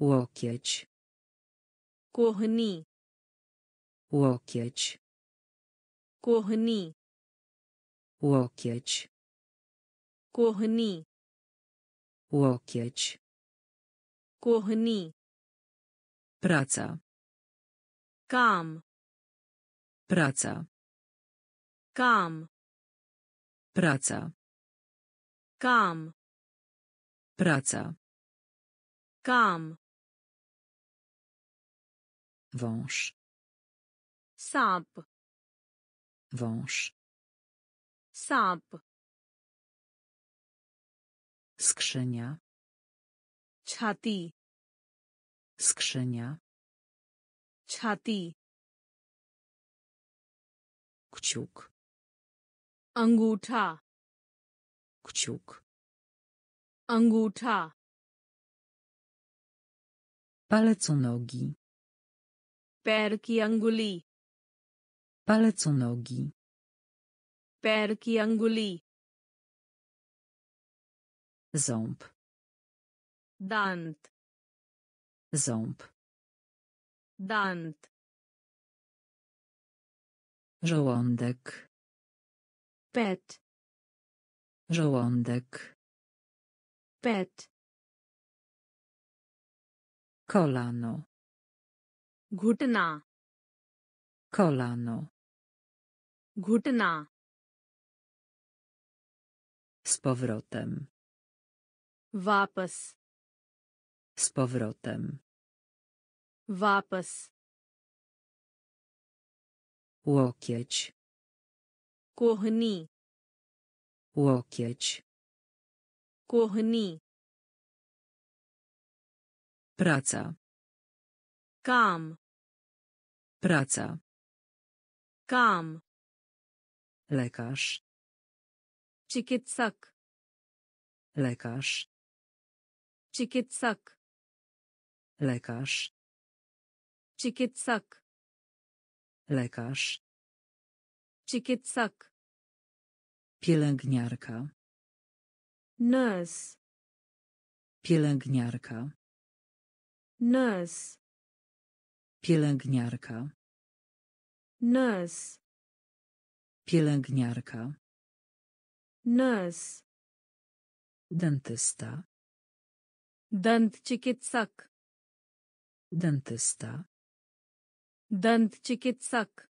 Łokieć. Kohni. Łokieć. Kohni. Łokieć. Kohni. Łokieć. Kohni. Praca. Kam. Praca. Kam. Praca. Kam. Praca. Kam. Wąż. Sap. Wąż. Sap. Skrzynia. Czati. Skrzynia. Czati. Kciuk. Anguta kciuk. Anguta. Palec u nogi. Perki anguli. Palec u nogi. Perki anguli. Ząb. Dant. Ząb. Dant. Żołądek. Pet. Żołądek. Pet. Kolano. Gutna. Kolano. Gutna. Z powrotem. Wapas. Z powrotem. Wapas. Łokieć. Kohni. Łokieć. Kohni. Praca. Kam. Praca. Kam. Lekarz. Chikitsak. Lekarz. Chikitsak. Lekarz. Chikitsak. Lekarz. Chikitsak. Pielęgniarka. Nurse. Pielęgniarka. Nurse. Pielęgniarka. Nurse. Pielęgniarka. Nurse. Dentysta. Dantchikitsak. Dentysta. Dantchikitsak.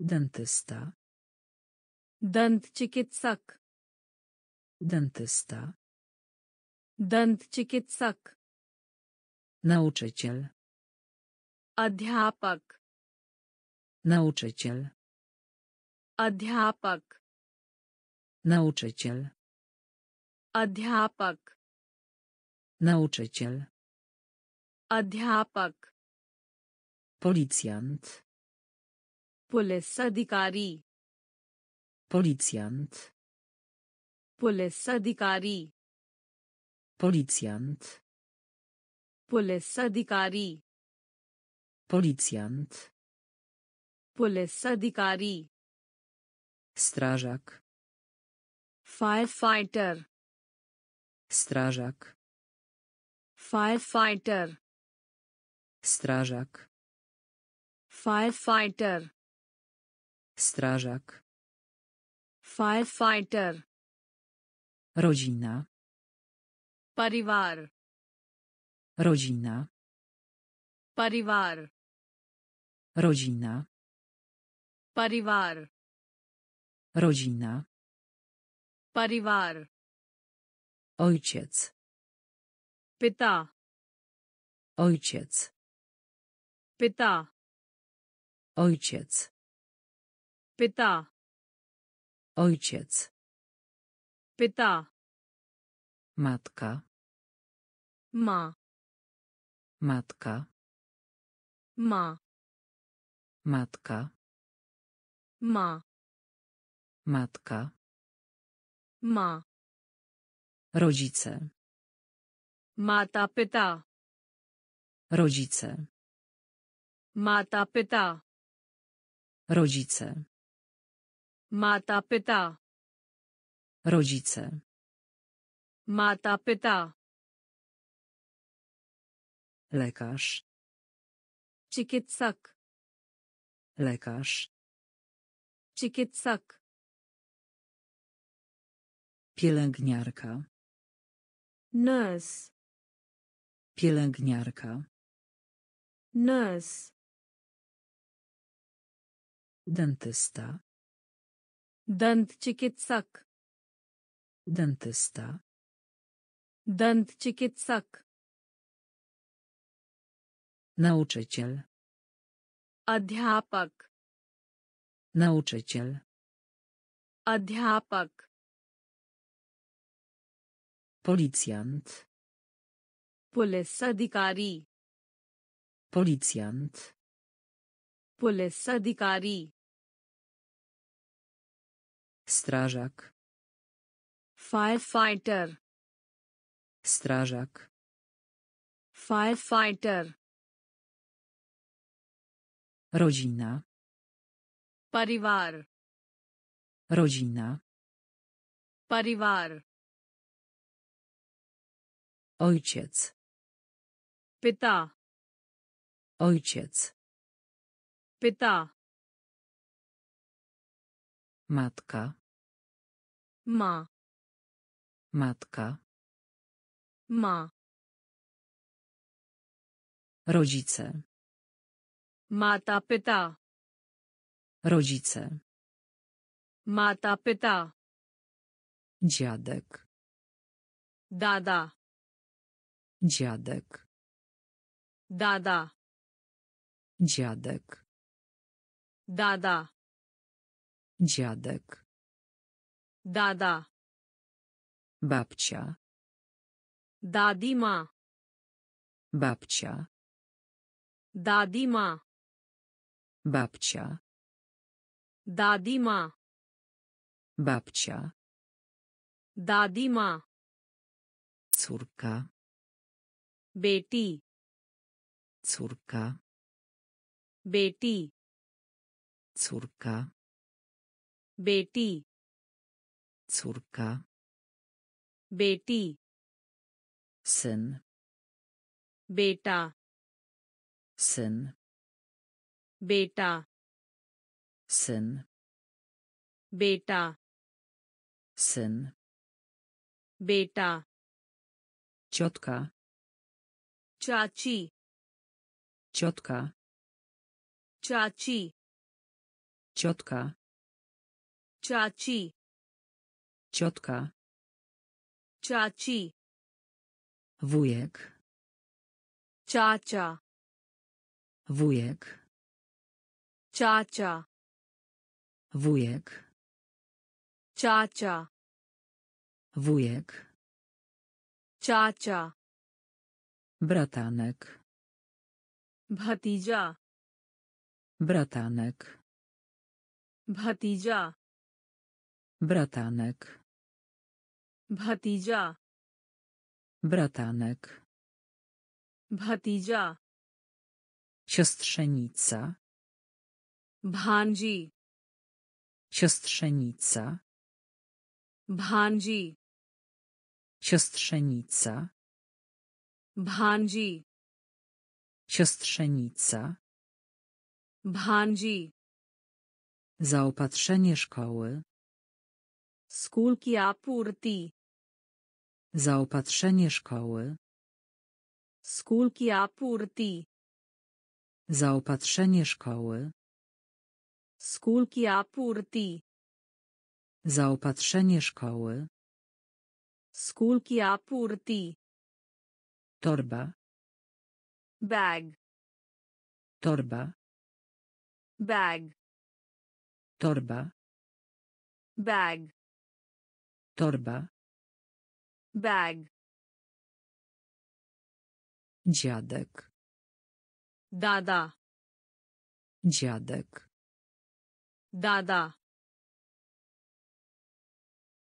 Dentysta. दंत चिकित्सक dentysta दंत चिकित्सक nauczyciel अध्यापक nauczyciel अध्यापक nauczyciel अध्यापक nauczyciel अध्यापक policjant police अधिकारी Policjant. Pulis adhikari. Policjant. Pulis adhikari. Policjant. Strażak. Firefighter. Strażak. Firefighter. Strażak. Firefighter. Strażak. Firefighter. Rodzina. Parivar. Rodzina. Parivar. Rodzina. Parivar. Rodzina. Parivar. Ojciec. Pyta. Ojciec. Pyta. Ojciec. Pyta. Ojciec. Pyta. Matka. Ma. Matka. Ma. Matka. Ma. Matka. Ma. Rodzice. Mata pyta. Rodzice. Mata pyta. Rodzice. Mata pyta. Rodzice. Mata pyta. Lekarz. Chikitsak. Lekarz. Chikitsak. Pielęgniarka. Nurse. Pielęgniarka. Nurse. Dentysta. दंत चिकित्सक Dentysta. दंत चिकित्सक Nauczyciel. अध्यापक Nauczyciel. अध्यापक Policjant. Police अधिकारी Policjant. Police अधिकारी Strażak. Firefighter. Strażak. Firefighter. Rodzina. Parivar. Rodzina. Parivar. Ojciec. Pyta. Ojciec. Pyta. Matka. Ma. Matka. Ma. Rodzice. Mata pyta. Rodzice. Mata pyta. Dziadek. Dada. Dziadek. Dada. Dziadek. Dada. Dziadek. दादा Babcia. दादी माँ Babcia. दादी माँ Babcia. दादी माँ Babcia. दादी माँ Córka. बेटी Córka. बेटी Córka. बेटी चुरका बेटी सन बेटा सन बेटा सन बेटा सन बेटा चौथा चाची चौथा चाची चौथा Ciaci. Ciotka. Ciaci. Wujek. Ciacia. Wujek. Ciacia. Wujek. Ciacia. Wujek. Ciacia. Bratanek. Bhatija. Bratanek. Bhatija. Bratanek. Bhatija. Bratanek. Bhatija. Siostrzenica. Bhanji. Siostrzenica. Bhanji. Siostrzenica. Bhanji. Siostrzenica. Bhanji. Zaopatrzenie szkoły. Skul ki apurti. Zaopatrzenie szkoły. Skul ki apurti. Zaopatrzenie szkoły. Skul ki apurti. Zaopatrzenie szkoły. Skul ki apurti. Torba. Bag. Torba. Bag. Torba. Bag. Torba. Bag Dziadek. दादा Dziadek. दादा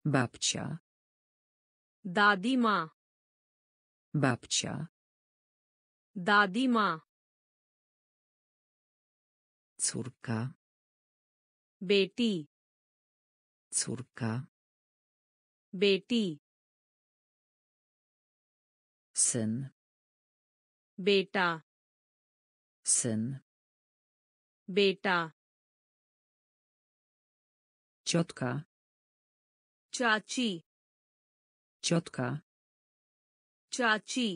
Babcia. दादी माँ Babcia. दादी माँ Córka. बेटी Córka. बेटी сын बेटा сын बेटा четко चाची четко चाची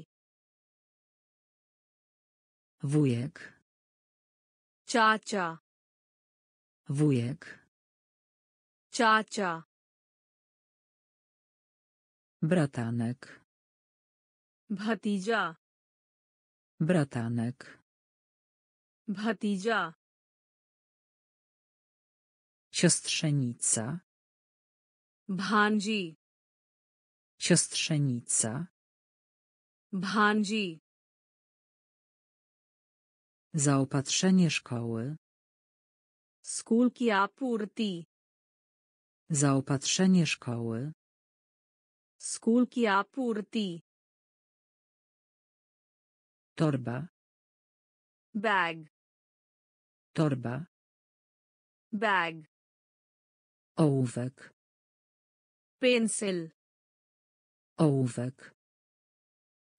вуек चाचा вуек चाचा Bratanek. Bhatija. Bratanek. Bhatija. Siostrzenica. Bhanji. Siostrzenica. Bhanji. Zaopatrzenie szkoły. Skul apurti. Zaopatrzenie szkoły. School की आपूर्ति Torba. Bag Torba. Bag Ołówek. Pencil Ołówek.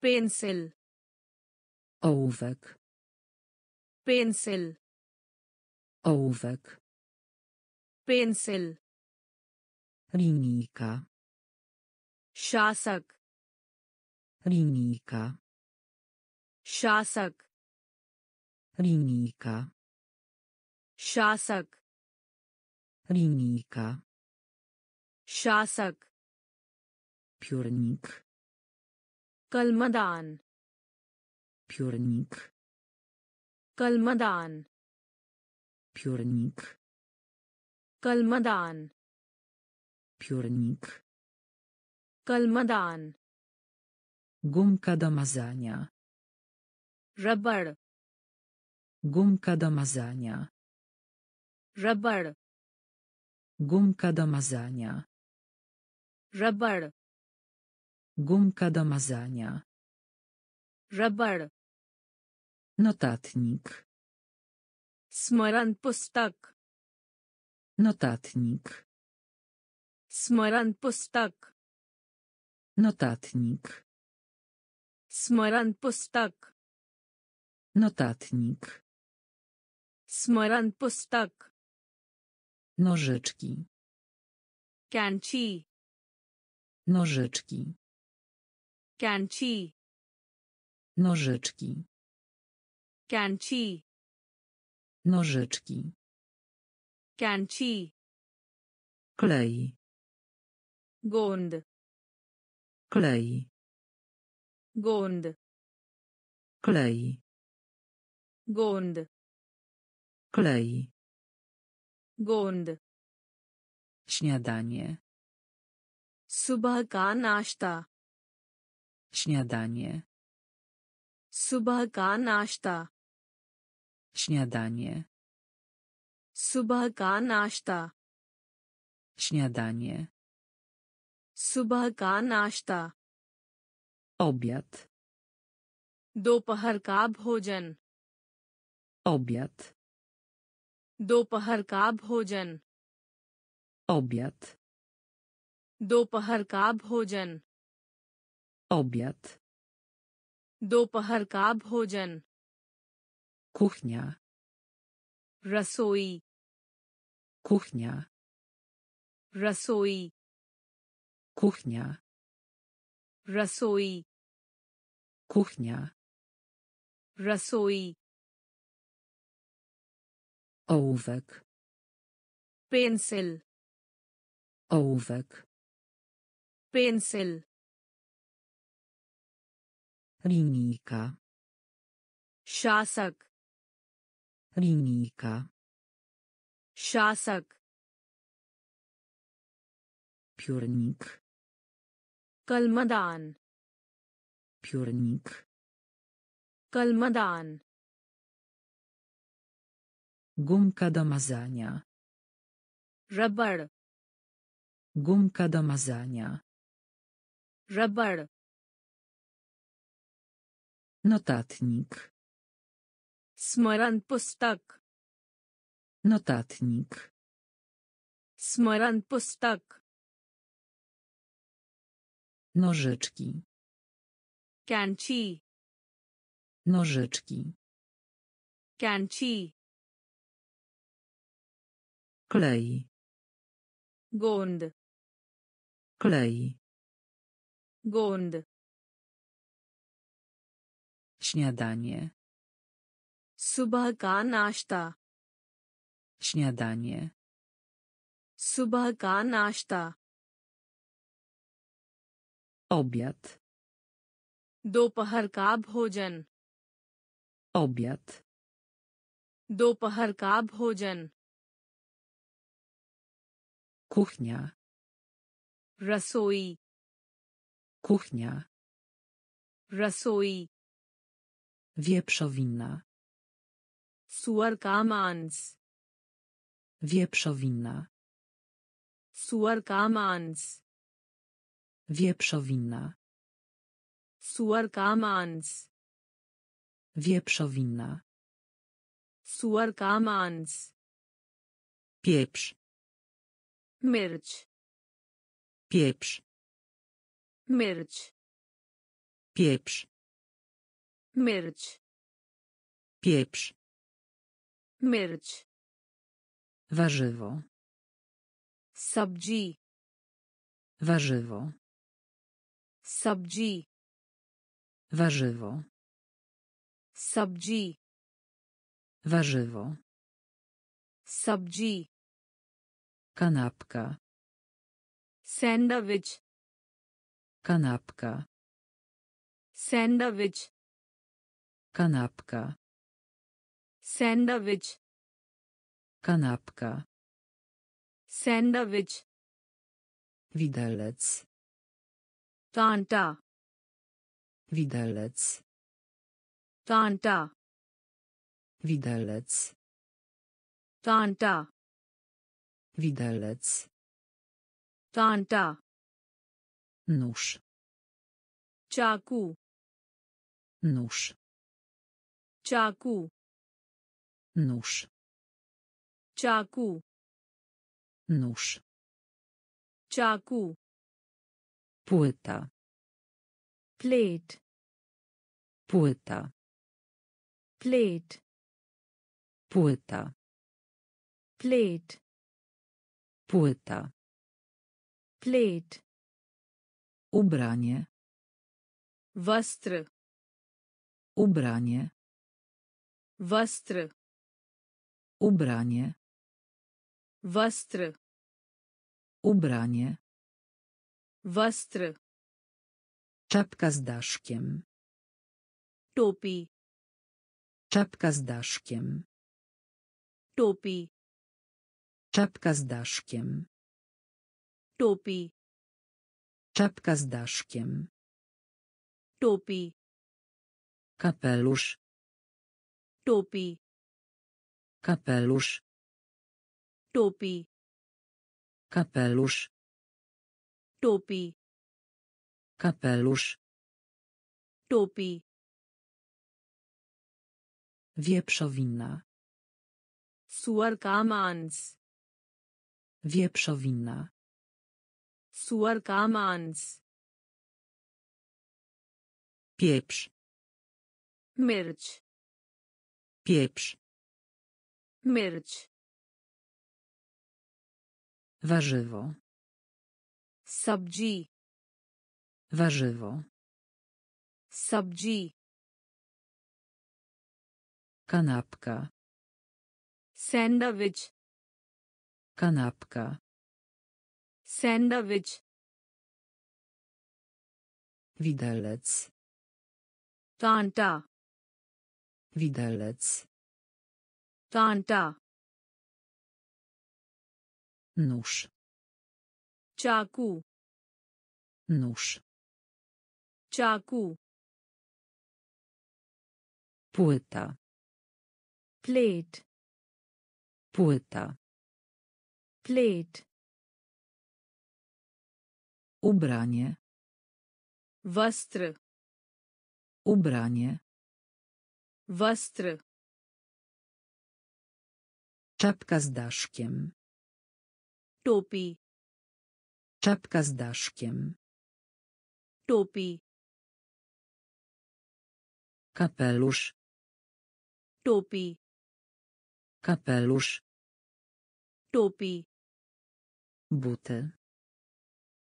Pencil Ołówek. Pencil Ołówek. Pencil Linijka. शासक रीनीका शासक रीनीका शासक रिनीका शासक प्यूर्निक कलमदान प्यूर्निक कलमदान प्यूर्निक कलमदान प्यूर्निक Kalmadan. Gumka do mazania. Rabar. Gumka do mazania. Rabar. Gumka do mazania. Rabar. Gumka do mazania. Rabar. Notatnik. Smaran postak. Notatnik. Smaran postak. Notatnik. Smaran postak. Notatnik. Smaran postak. Nożyczki. Kanci. Nożyczki. Kanci. Nożyczki. Kanci. Nożyczki. Kanci. Klej. Gond. Klej. गोंद Klej. गोंद Klej. गोंद Śniadanie. सुबह का नाश्ता Śniadanie. सुबह का नाश्ता Śniadanie. सुबह का नाश्ता Śniadanie. सुबह का नाश्ता Obiad. दोपहर का भोजन Obiad. दोपहर का भोजन Obiad. दोपहर का भोजन Obiad. दोपहर का भोजन Kuchnia. रसोई Kuchnia. रसोई Kuchnia. रसोई Kuchnia. रसोई Ołówek. Pencil Ołówek. Pencil Linijka. शासक Linijka. शासक Piórnik. Kalmadan. Piórnik. Kalmadan. Gumka do mazania. Rubber. Gumka do mazania. Rubber. Notatnik. Smaran postak. Notatnik. Smaran postak. Nożyczki. Kanci. Nożyczki. Kanci. Klej. Gond. Klej. Gond. Śniadanie. Subah ka nashta. Śniadanie. Subah ka nashta. Obiad. दोपहर का भोजन Obiad. दोपहर का भोजन Kuchnia. रसोई Kuchnia. रसोई Wieprzowina. सुअर का मांस Wieprzowina. सुअर का मांस Wieprzowina. Suarkamans. Wieprzowina. Suarkamans. Pieprz. Mircz. Pieprz. Mircz. Pieprz. Mircz. Pieprz. Mircz. Warzywo. Sabji. Warzywo. Sabji. Warzywo. Sabji. Warzywo. Sabji. Kanapka. Sandwich. Kanapka. Sandwich. Kanapka. Sandwich. Kanapka. Sandwich. Widelec. Tanta. Widelec. Tanta. Widelec. Tanta. Widelec. Tanta. Nóż. Czaku. Nóż. Czaku. Nóż. Czaku. Nóż. Czaku. Płyta. Plate. Płyta. Plate. Płyta. Plate. Płyta. Plate. Ubranie. Wastr. Ubranie. Wastr. Ubranie. Wastr. Ubranie. Wastry. Czapka z daszkiem. Topi. Czapka z daszkiem. Topi. Czapka z daszkiem. Topi. Czapka z daszkiem. Topi. Kapelusz. Topi. Kapelusz. Topi. Kapelusz topi. Kapelusz. Topi. Wieprzowina. Suarkamans wieprzowina. Suarkamans pieprz. Mirć pieprz. Mirć warzywo. Sabji. Warzywo. Sabji. Kanapka. Sandwich. Kanapka. Sandwich. Widelec. Tanta. Widelec. Tanta. Nóż. Czaku. Nóż. Czaku. Płyta. Plate. Płyta. Plate. Ubranie. Wastr. Ubranie. Wastr. Czapka z daszkiem. Topi. Czapka z daszkiem. टोपी Kapelusz. टोपी Kapelusz. टोपी buty,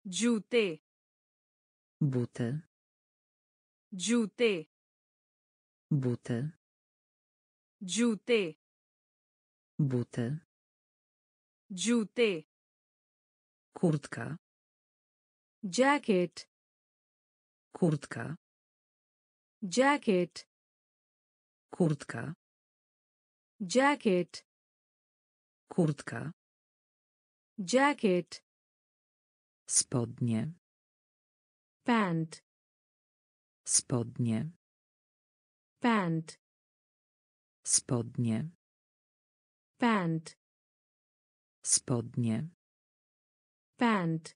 जूते buty, जूते buty, जूते buty, जूते kurtka, jacket kurtka, jacket. Kurtka, jacket. Kurtka, jacket. Spodnie, pant. Spodnie, pant. Spodnie, pant. Spodnie, pant.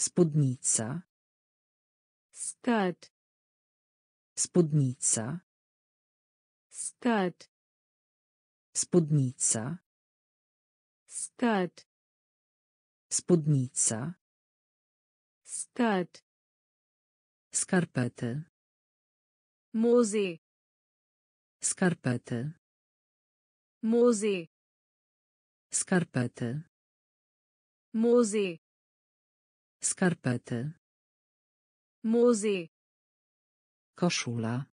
Spódnica, Skirt. Spódnica. Skirt. Spódnica. Skirt. Spódnica. Skirt. Skarpety. Muzy. Skarpety. Muzy. Skarpety. Muzy. Skarpety. Muzy. Koszula.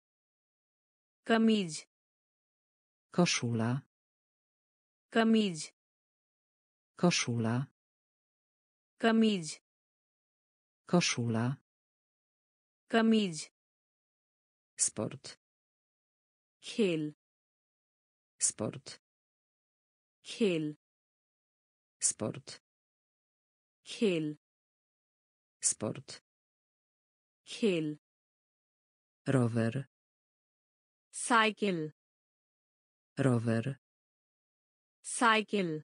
Kamić. Koszula. Kamić. Koszula. Kamić. Koszula. Kamić. Sport. Kiel. Sport. Kiel. Sport. Kiel. Sport. Kill. Rower. Cycle. Rower. Cycle.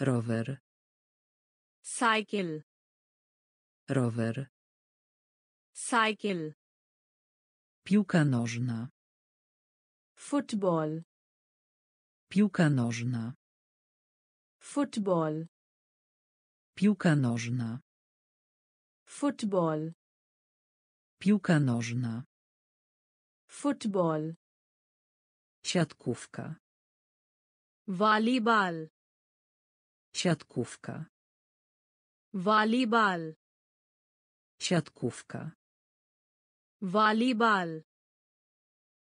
Rower. Cycle. Rower. Cycle. Piłka nożna. Football. Piłka nożna. Football. Piłka nożna. Football. Piłka nożna. Football. Siatkówka. Walibal. Siatkówka. Walibal. Siatkówka. Walibal.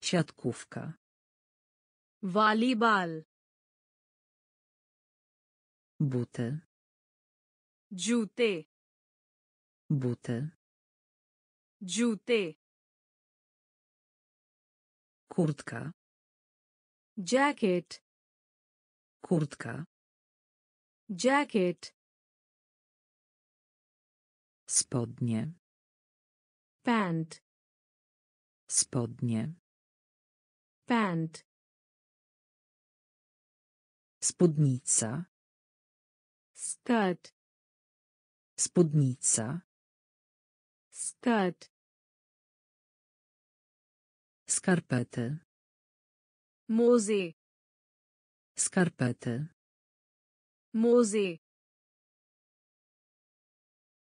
Siatkówka. Walibal. Buty. Dziuty. Buty. जूते kurtka. Jacket. Kurtka. Jacket. Spodnie. Pant. Spodnie. Pant. Spódnica. Skirt. Spódnica. Skirt. Skarpety. Muzy. Skarpety. Muzy.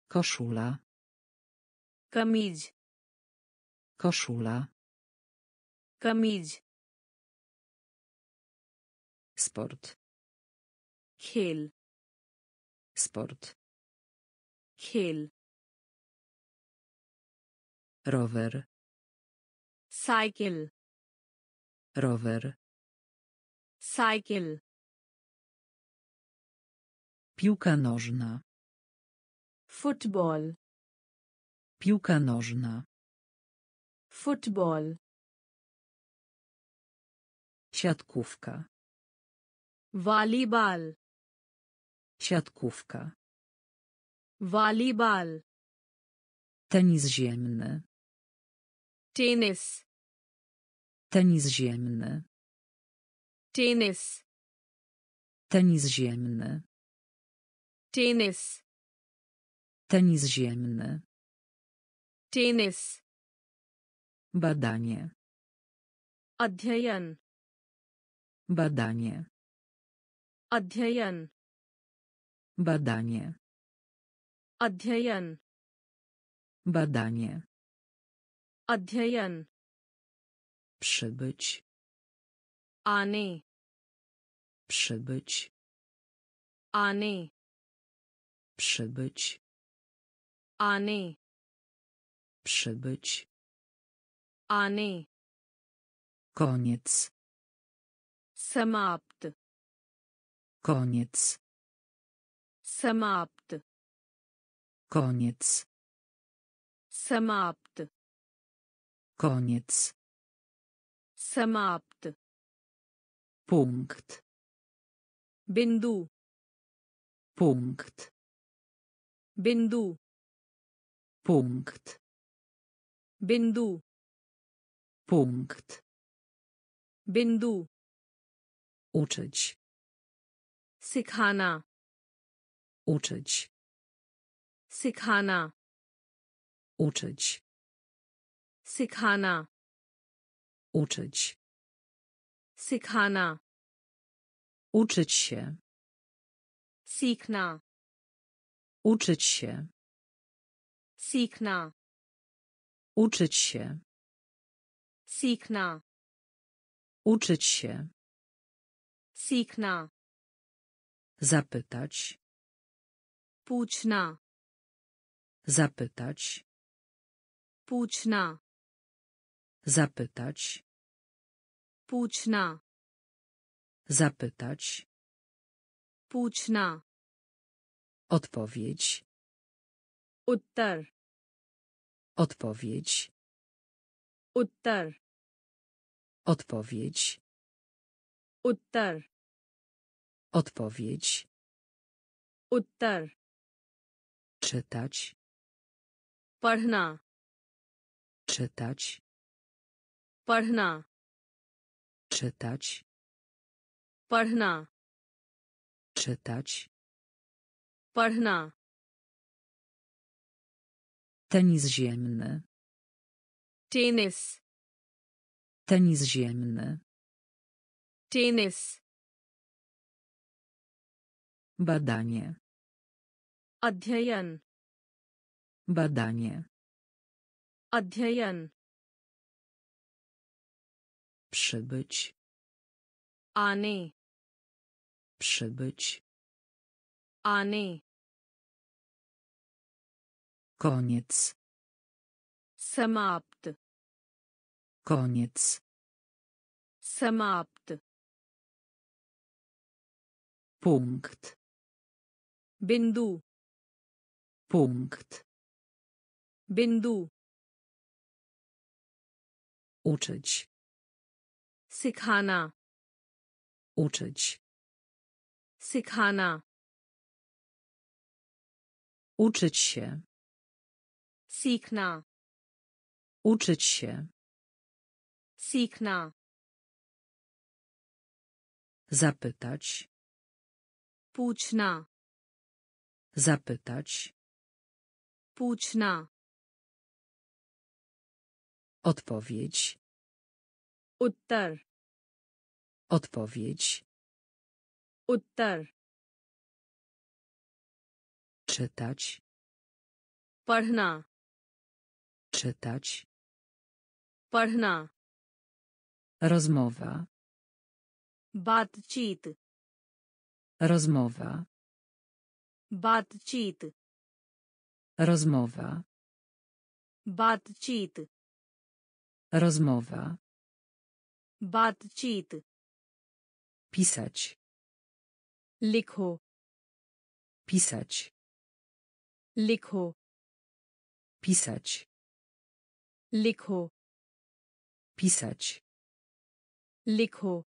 Koszula. Kamidź. Koszula. Kamidź. Sport. Kiel. Sport. Kiel. Rower cycle. Rower. Cycle. Piłka nożna. Football. Piłka nożna. Football. Siatkówka. Volleyball. Siatkówka. Volleyball. Tenis ziemny. Tenis Tenis ziemny. Tenis. Tenis ziemny. Tenis. Tenis ziemny. Tenis. Badanie. Adhyayan. Badanie. Adhyayan. Badanie. Adhyayan. Badanie. Adhyayan. Przybyć. Ani. Przybyć. Ani. Przybyć. Ani. Przybyć. Ani. Koniec. Samapt. Koniec. Samapt. Koniec. Samapt. Koniec. समाप्त पुंक्त बिंदु पुंक्त बिंदु पुंक्त बिंदु पुंक्त बिंदु उचिच सिखाना उचिच सिखाना उचिच सिखाना Uczyć. Sikhana. Uczyć się. Sikna. Uczyć się. Sikna. Uczyć się. Sikna. Uczyć się. Sikna. Zapytać. Płuczna. Zapytać. Płuczna. Zapytać. Płuczna. Zapytać. Płuczna. Odpowiedź. Uttar. Odpowiedź. Uttar. Odpowiedź. Uttar. Odpowiedź. Uttar. Czytać. Parhna. Czytać. Parhna Czytać. पढ़ना Czytać. पढ़ना Tenis ziemny. Tennis Tenis ziemny. Tennis Badanie. अध्ययन Badanie. अध्ययन Przybyć. Ani. Przybyć. Ani. Koniec. Samapt. Koniec. Samapt. Punkt. Bindu. Punkt. Bindu. Uczyć. Sikhana. Uczyć. Sikhana. Uczyć się. Sikna. Uczyć się. Sikna. Zapytać. Puczna. Zapytać. Puczna. Odpowiedź. Uttar. Odpowiedź. Uttar. Czytać. Parhna. Czytać. Parhna. Rozmowa. Batchit. Rozmowa. Batchit. Rozmowa. Batchit. Rozmowa. Batchit. Pisać. Likho. Pisać. Likho. Pisać. Likho. Pisać. Likho.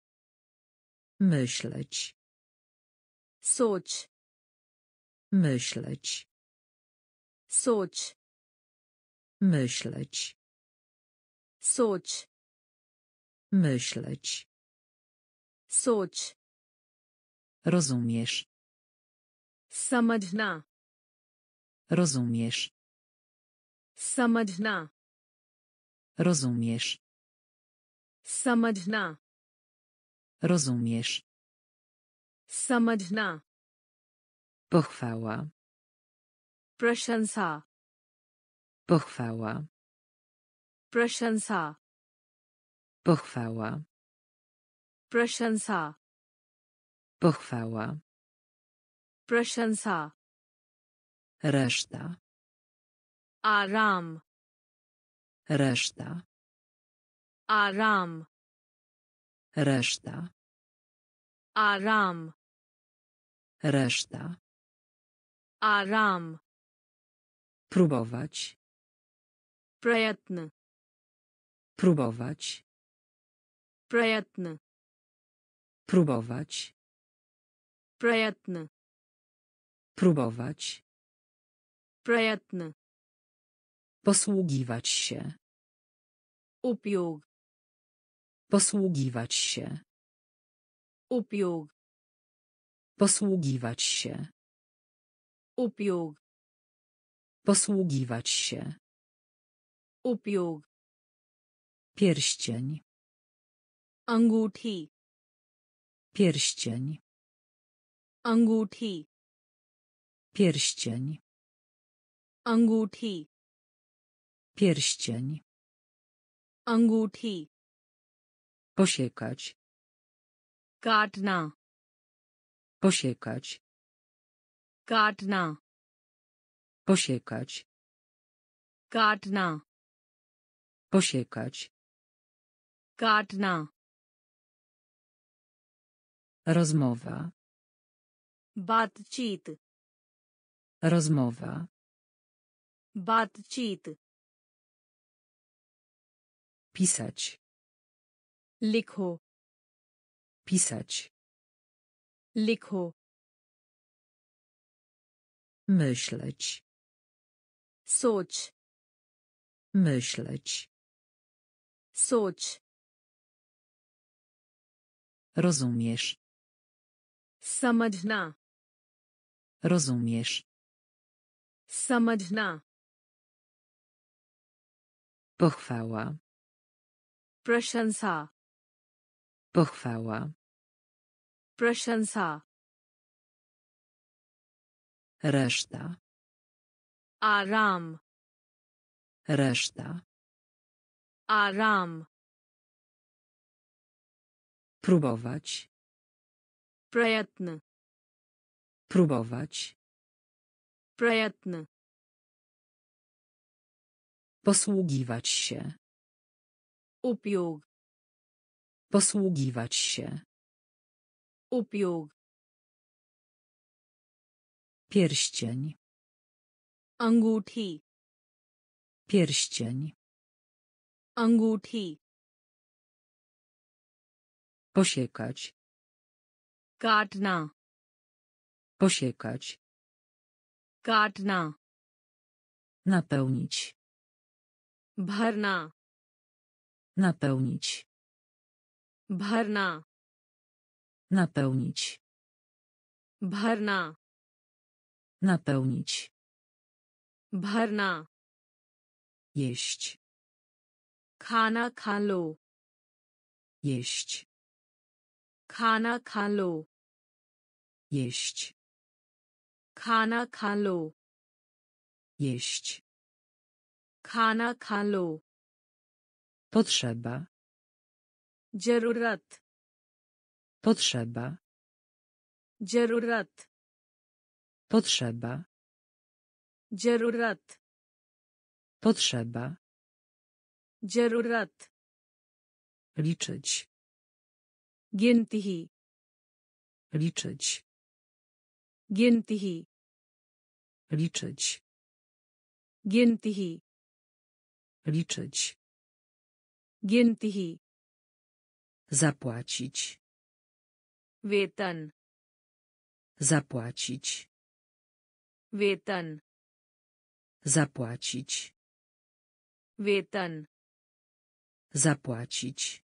Myśleć. Soć. Myśleć. Soć. Myśleć. Soć. Myśleć. सोच Rozumiesz. Samadhna. Rozumiesz. Samadhna. Rozumiesz. Samadhna. Rozumiesz. Samadhna. Pochwała. Prashansa. Pochwała. Prashansa. Pochwała. प्रशंसा Pochwała. प्रशंसा Reszta. आराम Reszta. आराम Reszta. आराम Reszta. आराम Próbować. प्रयत्न Próbować. प्रयत्न Próbować. Prayatna. Próbować. Prayatna. Posługiwać się. Upióg. Posługiwać się. Upióg. Posługiwać się. Upióg. Posługiwać się. Upióg. Pierścień. Anguthi. Pierścień. Anguthi. Pierścień. Anguthi. Pierścień. Anguthi. Posiekać. Katna. Posiekać. Katna. Posiekać. Katna. Posiekać. Katna. Rozmowa. Batchit. Rozmowa. Batchit. Pisać. Likho. Pisać. Likho. Myśleć. Soć. Myśleć. Soć. Rozumiesz. Samajhna. Rozumiesz. Samajhna. Pochwała. Prashansa. Pochwała. Prashansa. Reszta. Aram. Reszta. Aram. Próbować. Prayatna. Próbować. Prayatna. Posługiwać się. Upióg. Posługiwać się. Upióg. Pierścień. Anguthi. Pierścień. Anguthi. Posiekać. काटना Posiekać. काटना Napełnić. भरना Napełnić. भरना Napełnić. भरना Napełnić. भरना Jeść. खाना खा लो Jeść. खाना खा लो Jeść. खाना खा लो Jeść. खाना खा लो Potrzeba. जरूरत Potrzeba. जरूरत Potrzeba. जरूरत Potrzeba. जरूरत Liczyć. गिनती Liczyć. Gintihi. Liczyć. Gintihi. Liczyć. Gintihi. Zapłacić. Wetan. Zapłacić. Wetan. Zapłacić. Wetan. Zapłacić.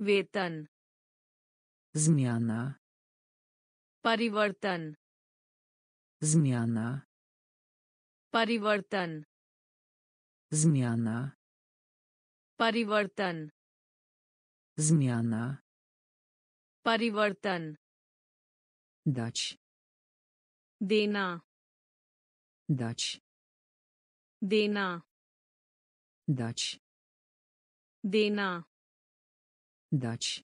Wetan. Zmiana. परिवर्तन Zmiana. परिवर्तन Zmiana. परिवर्तन Zmiana. परिवर्तन Dać. देना Dać. देना Dać. देना Dać.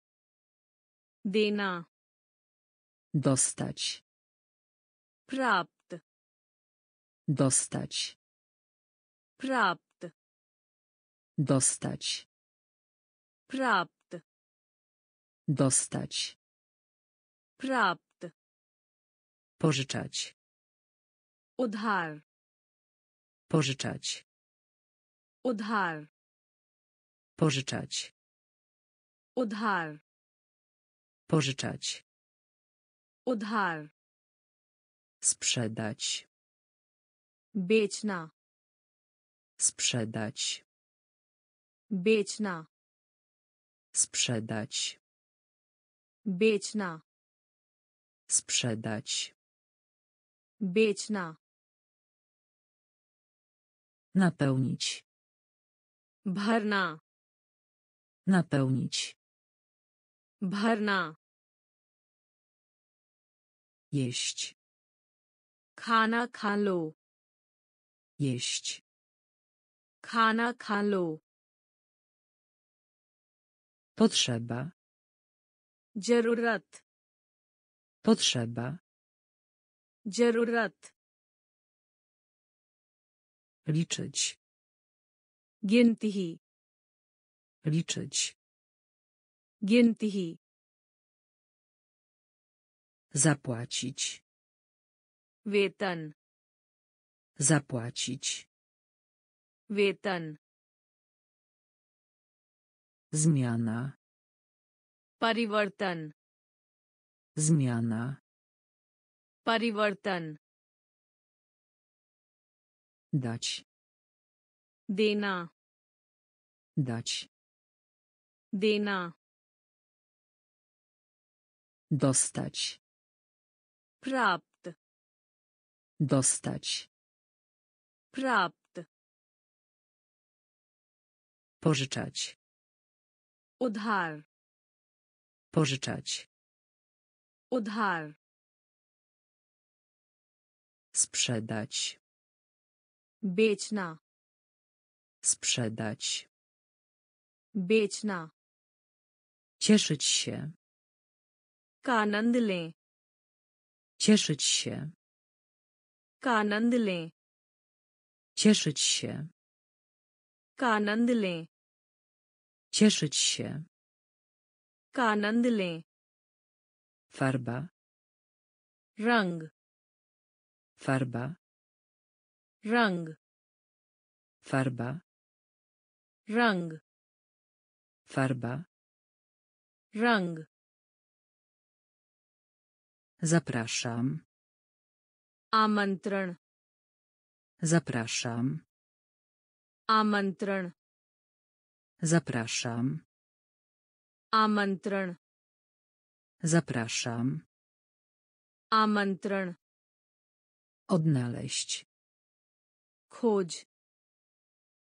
देना Dostać. Prapt. Dostać. Prapt. Dostać. Prapt. Dostać. Prapt. Pożyczać. Udhar. Pożyczać. Udhar. Pożyczać. Udhar. Pożyczać. Udhar. Sprzedać. Beczna. Sprzedać. Beczna. Sprzedać. Beczna. Sprzedać. Beczna. Napełnić. Bharna. Napełnić. Bharna Jeść. खाना खा लो Jeść. खाना खा लो Potrzeba. जरूरत Potrzeba. जरूरत Liczyć. गिनती ही Liczyć. गिनती ही Zapłacić. Wetan. Zapłacić. Wetan. Zmiana. Parivartan. Zmiana. Parivartan. Dać. Dena. Dać. Dena. Dostać. Prapt. Dostać. Prapt. Pożyczać. Udhar. Pożyczać. Udhar. Sprzedać. Bieczna. Sprzedać. Bieczna. Cieszyć się. Kanand le. Cieszyć się. Kanand le. Cieszyć się. Kanand le. Cieszyć się. Kanand le. Farba. Rang. Farba. Rang. Farba. Rang. Farba. Rang. Zapraszam. Amantran. Zapraszam. Amantran. Zapraszam. Amantran. Zapraszam. Amantran. Odnaleźć. Chodź.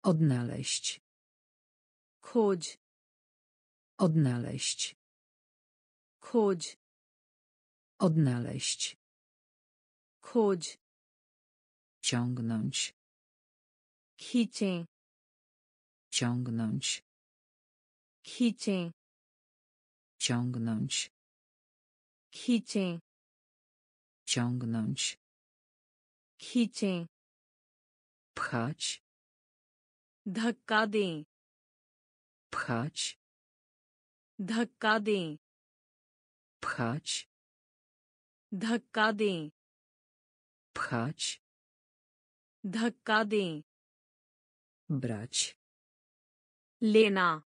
Odnaleźć. Chodź. Odnaleźć. Chodź. Odnaleźć. खोज Ciągnąć. खींचें Ciągnąć. खींचें Ciągnąć. खींचें Ciągnąć. खींचें Pchać. धक्का दें Pchać. धक्का दें Pchać. धक्का दें। पखाच धक्का दें। ब्रच लेना।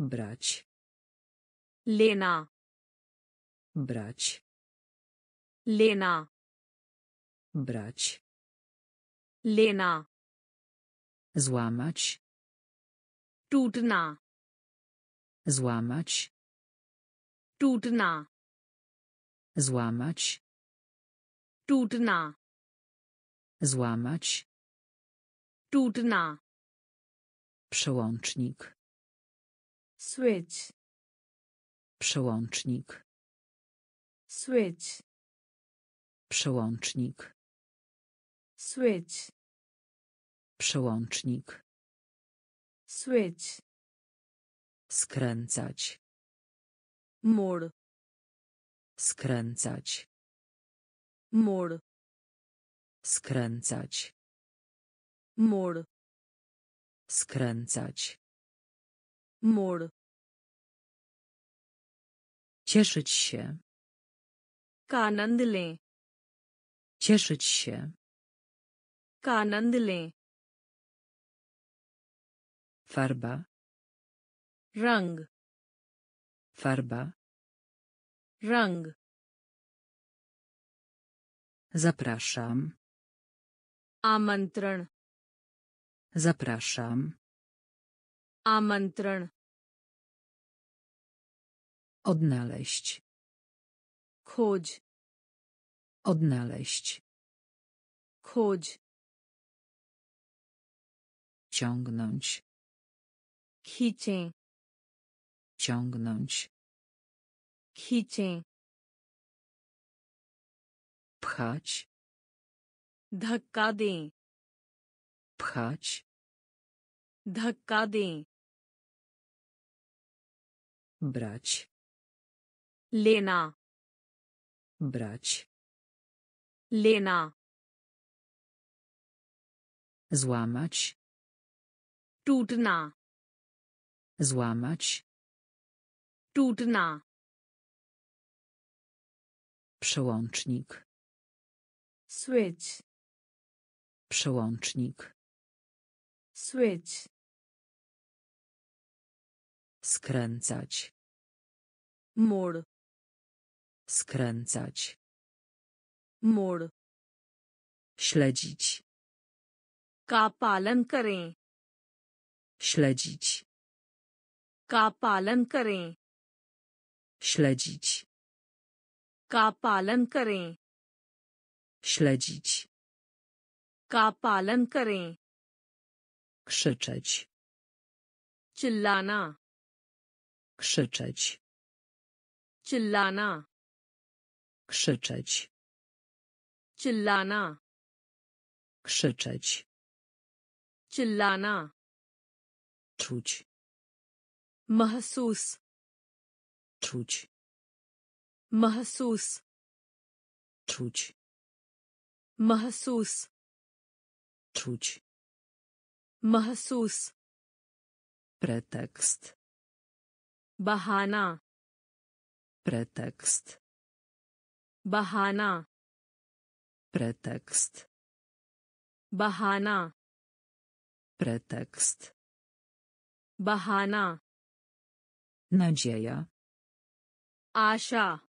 ब्रच लेना। ब्रच लेना। ब्रच लेना। Złamać टूटना। Złamać टूटना। Złamać. Trudna. Złamać. Trudna. Przełącznik. Switch. Przełącznik. Switch. Przełącznik. Switch. Przełącznik. Switch. Skręcać. Mur. Skręcać. Mur. Skręcać. Mur. Skręcać. Mur. Cieszyć się. Kanand. Cieszyć się. Kanand. Farba. Rang. Farba. Rang. Zapraszam. Amantran. Zapraszam. Amantran. Odnaleźć. Chodź. Odnaleźć. Chodź. Ciągnąć. Kicie. Ciągnąć. खींचें। पखाच धक्का दें। पखाच धक्का दें। ब्राच लेना। ब्राच लेना। złamać tutna złamać टूटना। Przełącznik. Switch. Przełącznik. Switch. Skręcać. Mur. Skręcać. Mur. Śledzić. Ka palan karein. Śledzić. Ka palan karein. Śledzić. का पालन करें Śledzić. का पालन करें Krzyczeć. चिल्लाना Krzyczeć. चिल्लाना Krzyczeć. चिल्लाना Krzyczeć. चिल्लाना Czuć. महसूस Czuć. Mahsus. Czuć. Mahsus. Czuć. Mahsus. Pretekst. Bahana. Pretekst. Bahana. Pretekst. Bahana. Pretekst. Bahana. Nadzieja. Asza.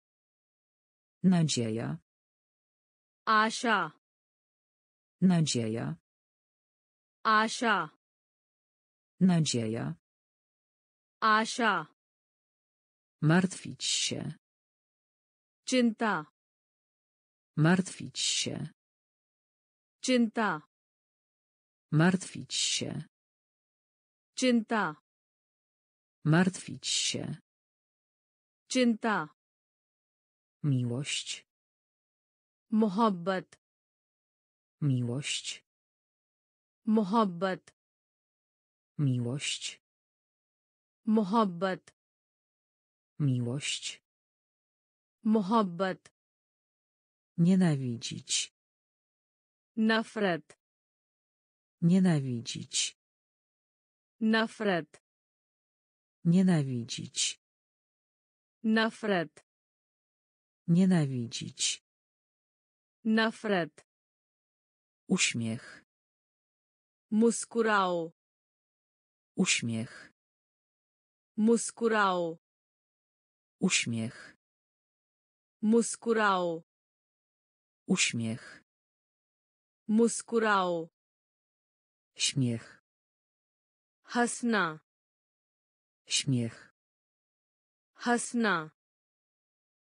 Nadzieja. Asza. Nadzieja. Asza. Nadzieja. Asza. Martwić się. Czynta. Martwić się. Czynta. Martwić się. Czynta. Martwić się. Czynta. Miłość. Mohabbat. Miłość. Mohabbat. Miłość. Mohabbat. Miłość. Mohabbat. Nienawidzić. Nafret. Nienawidzić. Nafret. Nienawidzić. Nafret. Nienawidzić. Nafret. Uśmiech. Muskurał. Uśmiech. Muskurał. Uśmiech. Muskurał. Uśmiech. Muskurao. Śmiech. Hasna. Śmiech. Hasna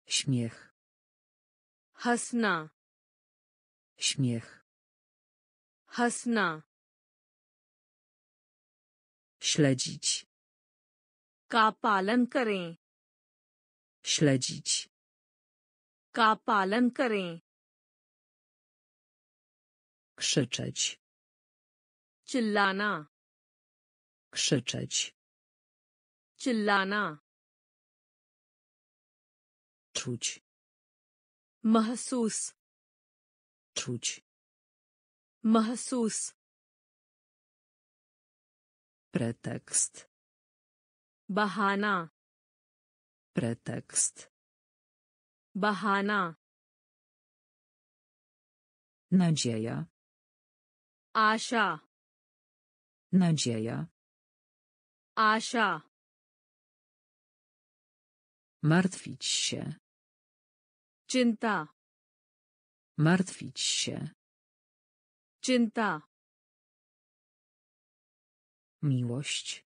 Śmiech. हंसना Śmiech. हंसना Śledzić. का पालन करें Śledzić. का पालन करें Krzyczeć. चिल्लाना Krzyczeć. चिल्लाना czuć. Mahsus czuć. Mahsus pretekst. Bahana. Pretekst. Bahana. Nadzieja. Asza. Nadzieja. Asza. Martwić się. Cinta. Martwić się. Cinta. Miłość.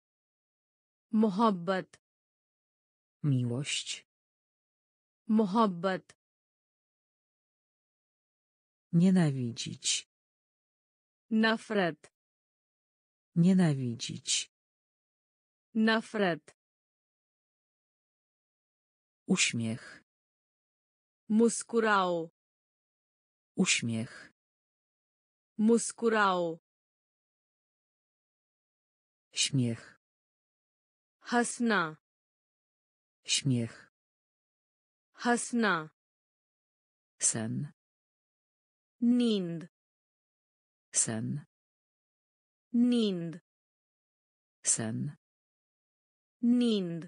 Mohabbat. Miłość. Mohabbat. Nienawidzić. Nafret. Nienawidzić. Nafret. Uśmiech. Muskurao. Uśmiech. Muskurao. Śmiech. Hasna. Śmiech. Hasna. Sen. Nind. Sen. Nind. Sen. Nind.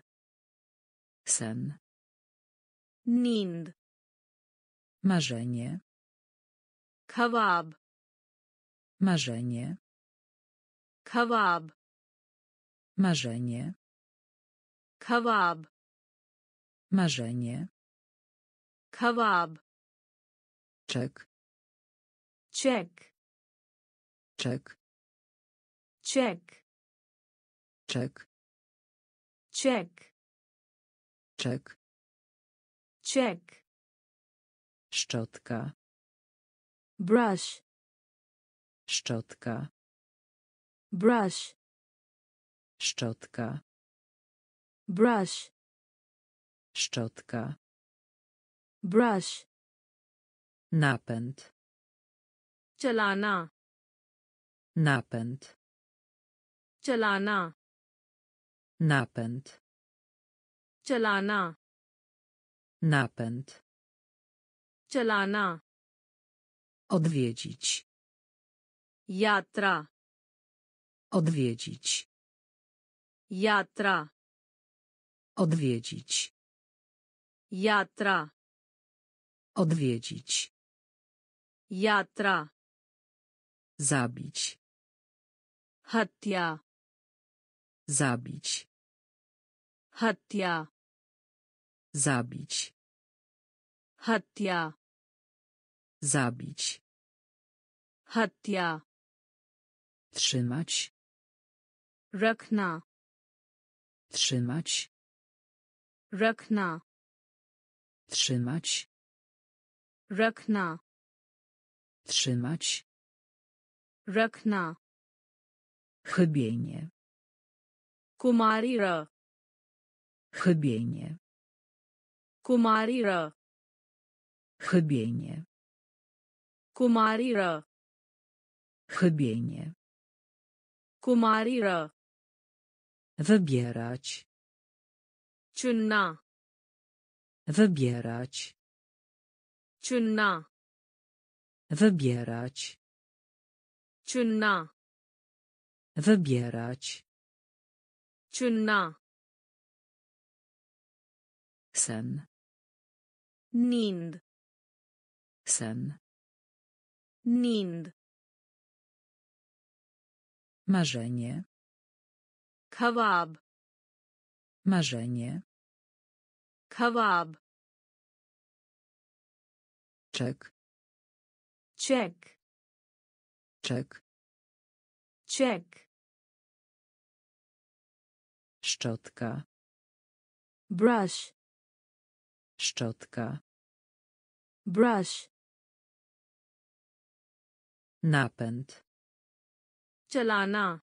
Sen. Nind. Marzenie. Kebab. Marzenie. Kebab. Marzenie. Kebab. Marzenie. Kebab. Czek. Czek. Czek. Czek. Czek. Czek. Czek. Czek. Szczotka. Brush. Szczotka. Brush. Szczotka. Brush. Szczotka. Brush. Napęd. Czelana. Napęd. Czelana. Napęd. Czelana. Napęd. Czelana. Odwiedzić. Jatra. Odwiedzić. Jatra. Odwiedzić. Jatra. Odwiedzić. Jatra. Zabić. Hatia. Zabić. Hatia. Zabić. Hatia. Zabić. Hatya. Trzymać. Rakna. Trzymać. Rakna. Trzymać. Rakna. Trzymać. Rakna. Chybienie. Kumarira. Chybienie. Kumarira. Chybienie. Kumarira. Chybienie. Kumarira. Wybierać. Czynna. Wybierać. Czynna. Wybierać. Czynna. Wybierać. Czynna. Sen. Nind. Sen. Nind. Marzenie. Kebab. Marzenie. Kebab. Czek. Czek. Czek. Czek. Szczotka. Brush. Szczotka. Brush. Napęd. Czelana.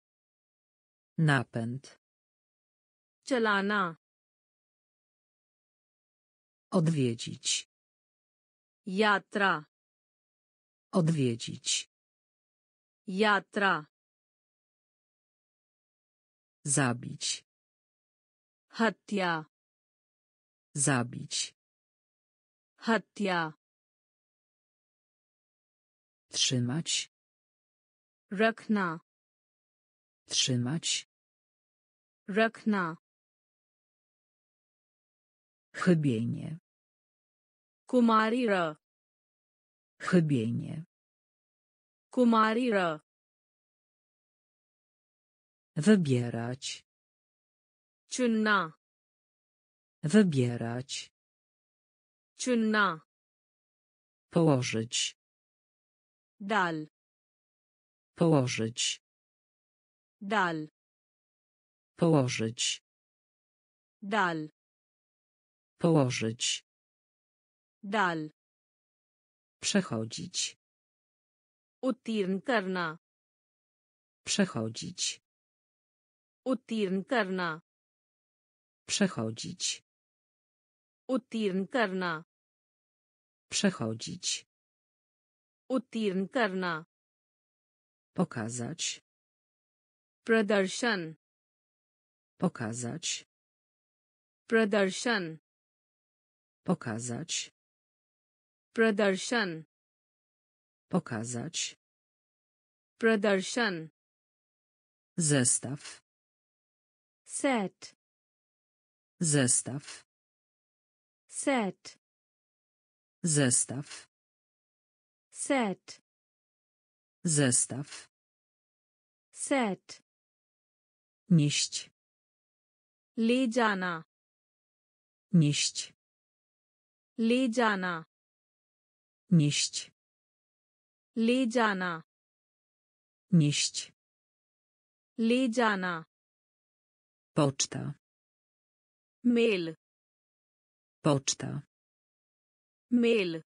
Napęd. Czelana. Odwiedzić. Jatra. Odwiedzić. Jatra. Zabić. Hatia. Zabić. Hatia. Trzymać. Rakna. Trzymać. Rakna. Chybienie. Kumarira. Chybienie. Kumarira. Wybierać. Czynna. Wybierać. Czynna. Położyć. Dal. Położyć. Dal. Położyć. Dal. Położyć. Dal. Przechodzić. Uttirn karna. Przechodzić. Uttirn karna. Przechodzić. Uttirn. Przechodzić. उत्तीर्ण करना Pokazać. प्रदर्शन Pokazać. प्रदर्शन Pokazać. प्रदर्शन Pokazać. प्रदर्शन Zestaw. Set Zestaw. Set Zestaw. Set Zestaw. Set Nieść. ले जाना Nieść. ले जाना Nieść. ले जाना Nieść. ले जाना Poczta. Mail Poczta. Mail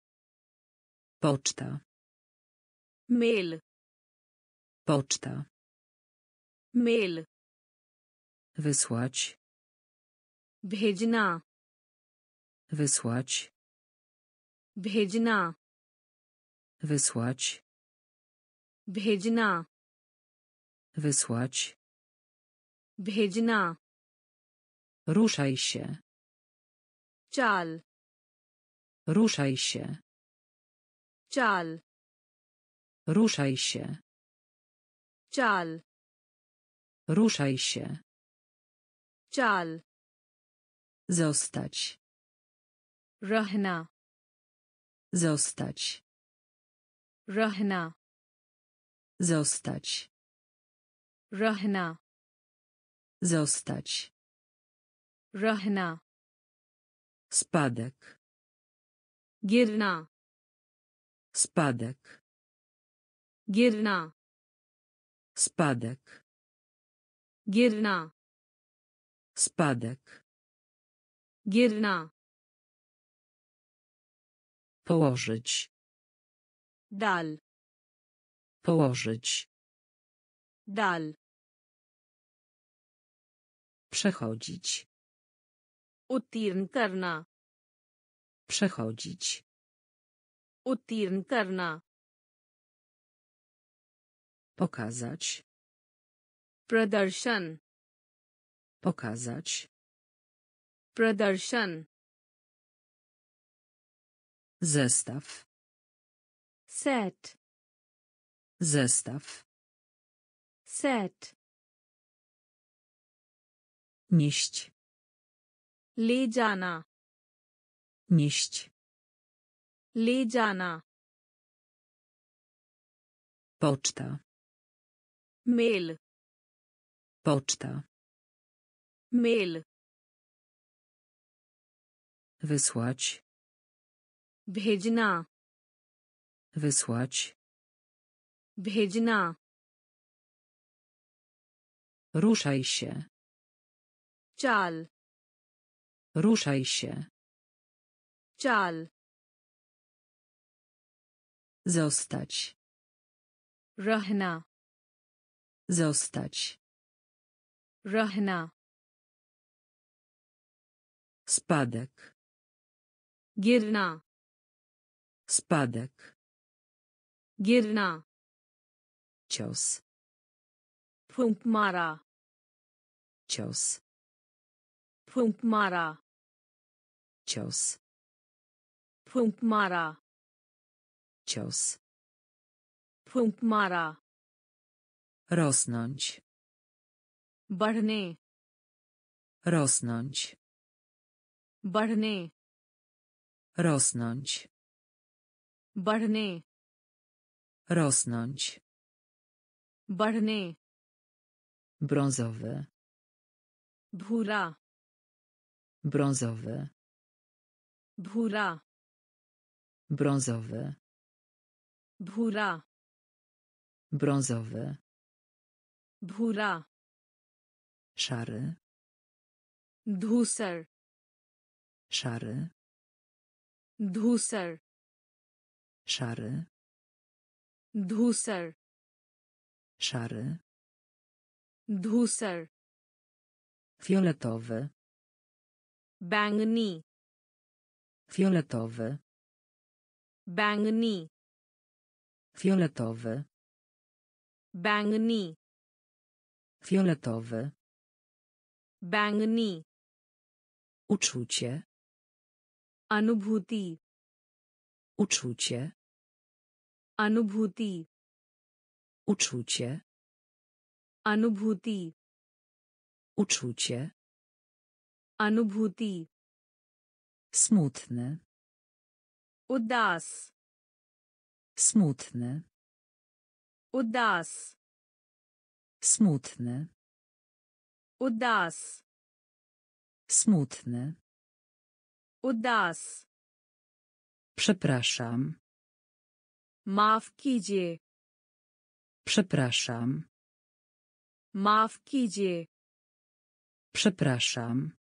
Poczta. Mail. Poczta. Mail. Wysłać. Bhejna. Wysłać. Bhejna. Wysłać. Bhejna. Wysłać. Bhejna. Ruszaj się. Czal. Ruszaj się. Czal. Ruszaj się. Czal. Ruszaj się. Czal. Zostać. Rahna. Zostać. Rahna. Zostać. Rahna. Zostać. Rahna. Spadek. Gierna. Spadek. गिरना Spadek. गिरना Spadek. गिरना Położyć. डाल Położyć. डाल Przechodzić. उत्तीर्ण करना Przechodzić. उत्तीर्ण करना Pokazać. Pradarshan. Pokazać. Pradarshan. Zestaw. Set. Zestaw. Set. Nieść. Le jana. Nieść. Le jana. Poczta. Mail. Poczta. Mail. Wysłać. Bhejna. Wysłać. Bhejna. Ruszaj się. Czal. Ruszaj się. Czal. Zostać. Rahna. Zostać. Rahna. Spadek. Girna. Spadek. Girna. Cios. Punktmara. Cios. Punktmara. Cios. Punktmara. Cios. Punktmara. Rosnąć. Barne. Rosnąć. Barne. Rosnąć. Barne. Rosnąć. Barne. Brązowy. Bhura. Brązowy. Bhura. Brązowy. Bhura. Brązowy. Bhura. Szary. Dhusar. Szary. Dhusar. Szary. Dhusar. Szary. Dhusar. Fioletowy. Bangni. Fioletowy. Bangni. Fioletowy. Bangni. Fioletowy. Bangni. Uczucie. Anubhuti. Uczucie. Anubhuti. Uczucie. Anubhuti. Uczucie. Anubhuti. Smutny. Udas. Smutny. Udas. Smutny. Udas. Smutny. Udas. Przepraszam. Ma. Przepraszam. Ma. Przepraszam.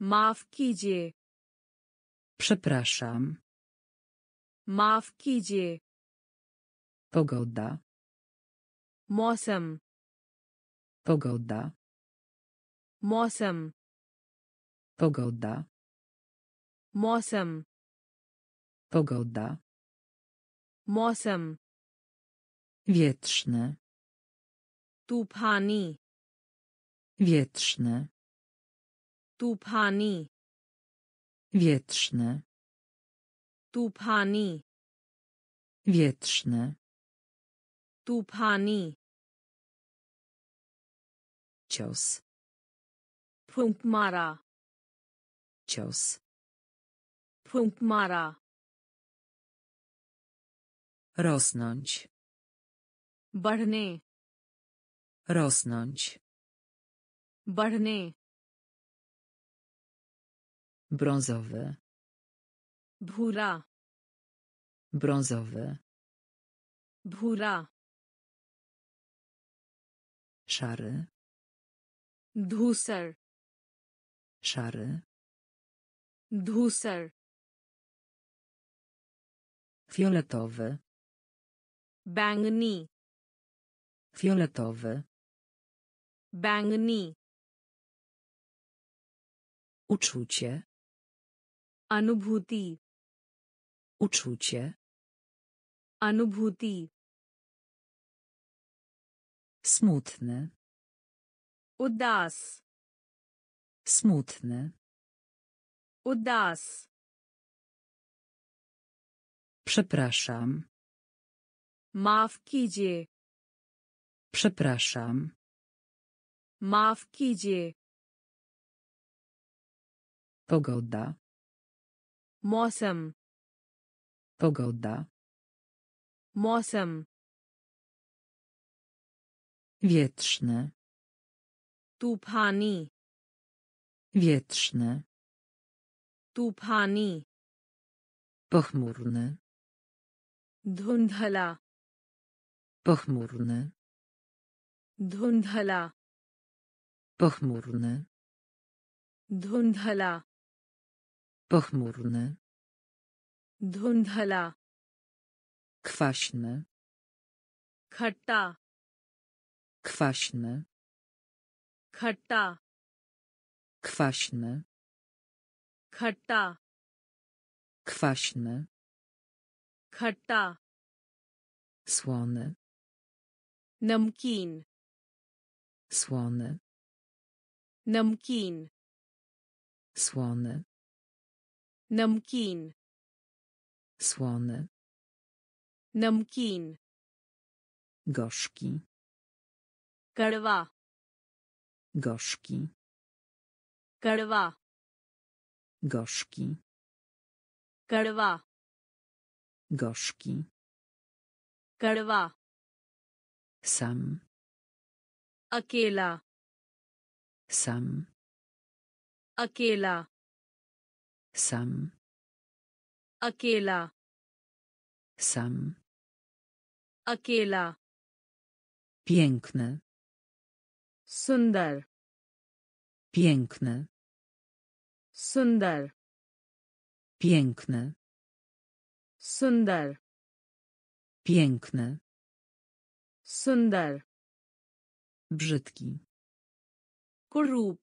Ma. Przepraszam. Ma. Pogoda. موسم Pogoda. Mosem. Pogoda. Mosem. Pogoda. Mosem. Wietrzne. Tupani. Wietrzne. Tupani. Wietrzne. Tupani. Wietrzne. Tufani. Cios. Punktmara. Cios. Punktmara. Rosnąć. Barne. Rosnąć. Barne. Brązowy. Bhura. Brązowy. Bhura. Szary. Dhusar. Szary. Dhusar. Fioletowy. Bangni. Fioletowy. Bangni. Uczucie. Anubhuti. Uczucie. Anubhuti. Smutny. Udas. Smutny. Udas. Przepraszam. Mawkidzie. Przepraszam. Mawkidzie. Pogoda. Mosem. Pogoda. Mosem. Wietrzny. Tupani. Wietrzny. Tupani. pochmurne, Dhundhala. pochmurne, Dhundhala. pochmurne, Dhundhala. pochmurne, Dhundhala. Kwaśny. Khatta. Kwaśny. Khatta. Kwaśny. Khatta. Kwaśny. Khatta. Słony. Namkin. Słony. Namkin. Słony. Namkin. Słony. Namkin. Gorzki. Karwa. Gorzki. Karwa. Gorzki. Karwa. Gorzki. Karwa. Sam. Akela. Sam. Akela. Sam. Akela. Sam. Akela. Piękne. Sundar. Piękny. Sundar. Piękny. Sundar. Piękny. Sundar. Brzydki. Korup.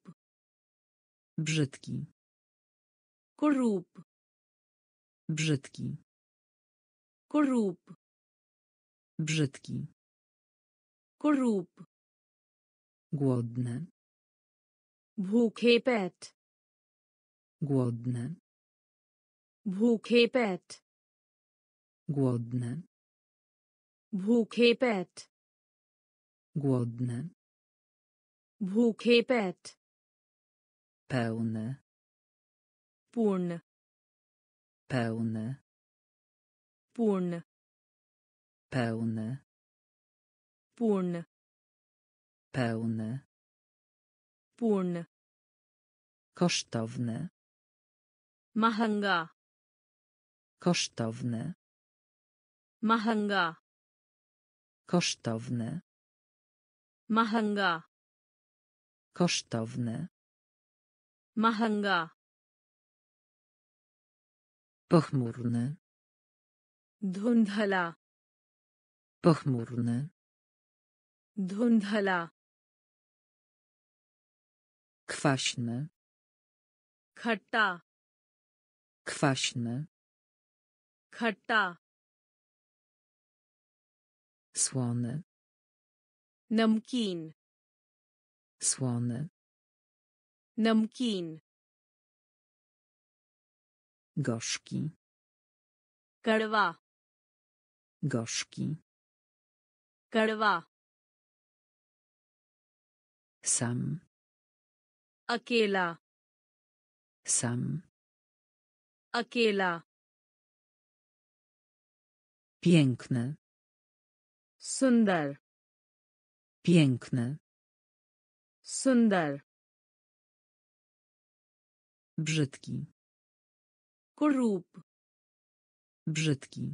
Brzydki. Korup. Brzydki. Korup. Brzydki. Korup. Głodne. Bukepet. Głodne. Bukepet. Głodne. Bukepet. Głodne. Bukepet. Pełny. Purn. Pełny. Purn. Pełny. Purn. Pełny. Purn. Kosztowny. Mahanga. Kosztowny. Mahanga. Kosztowny. Mahanga. Kosztowny. Mahanga. Pochmurny. Dhundhala. Pochmurny. Dhundhala. Kwaśny. Khatta. Kwaśny. Khatta. Słony. Namkin. Słony. Namkin. Gorzki. Karwa. Gorzki. Karwa. Sam अकेला Sam. अकेला Piękny. सुंदर Piękny. सुंदर Brzydki. कुरूप Brzydki.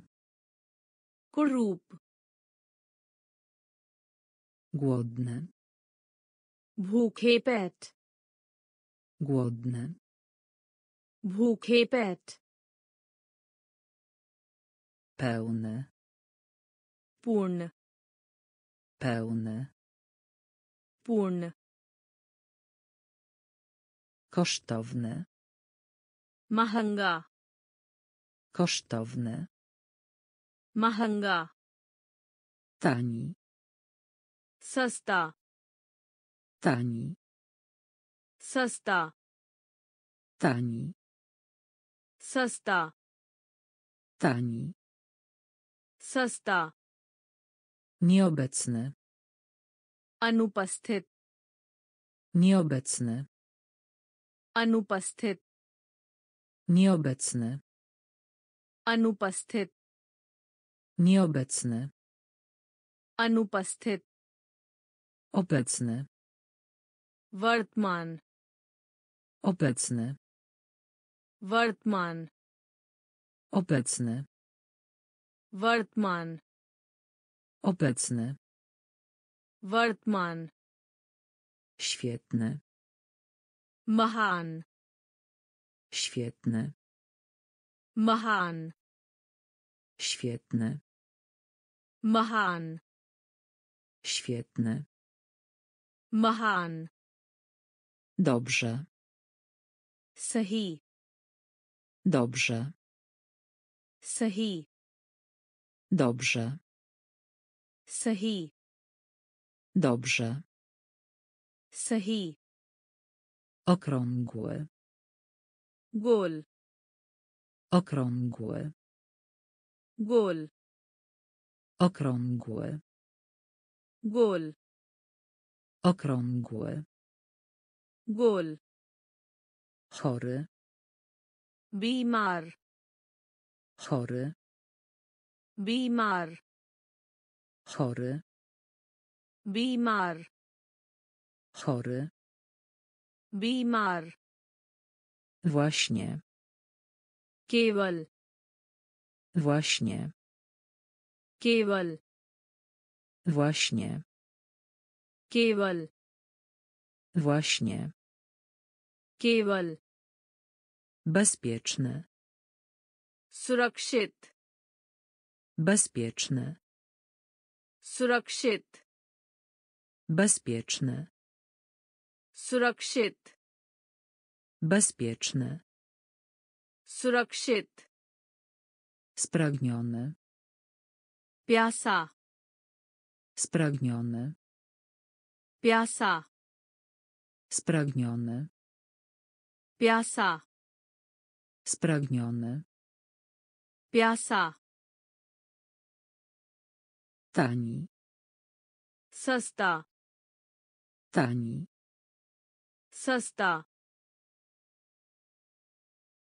कुरूप Głodny. भूखे पेट Głodny. Bukiepet. pełne, Purn. Pełny. Purn. Kosztowny. Mahanga. kosztowne, Mahanga. Tani. Sasta. Tani. सस्ता Tani. सस्ता Tani. सस्ता Nieobecny. अनुपस्थित Nieobecny. अनुपस्थित Nieobecny. अनुपस्थित Nieobecny. अनुपस्थित Obecny. वर्तमान Obecny. Wartman. Obecny. Wartman. Obecny. Wartman. Świetny. Mahan. Świetny. Mahan. Świetny. Mahan. Świetny. Mahan. Dobrze. Sahi. Dobrze. Sahi. Dobrze. Sahi. Dobrze. Sahi. Okrągły. Gol. Okrągły. Gol. Okrągły. Gol. Okrągły. Gol. Chory. Bimar. Chory. Bimar. Chory. Bimar. Chory. Bimar. Właśnie. Kewal. Właśnie. Kewal. Właśnie. Kewal. Właśnie. Kewal. Bezpieczny. Surakshit. Bezpieczny. Surakshit. Bezpieczny. Surakshit. Bezpieczny. Surakshit. Spragniony. Piasa. Spragniony. Piasa. Spragniony. Piasa. Spragniony. Piasa. Tani. Sasta. Tani. Sasta.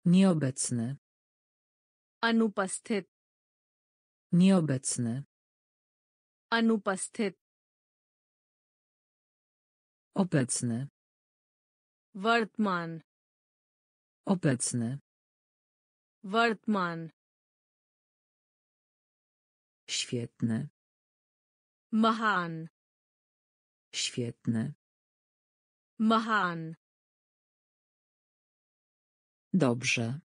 Nieobecny. Anupasthit. Nieobecny. Anupasthit. Obecny. Wartman. Obecny. Wortman. Świetny. Mahan. Świetny. Mahan. Dobrze.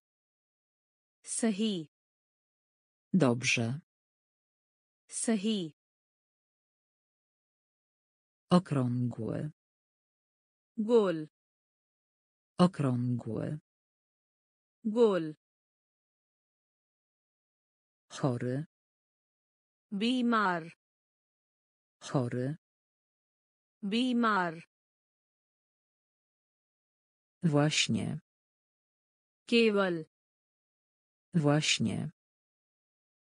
Sahi. Dobrze. Sahi. Okrągły. Gol. Okrągły. Gol. Chory. Bimar. Chory. Bimar. Właśnie. Kewal. Właśnie.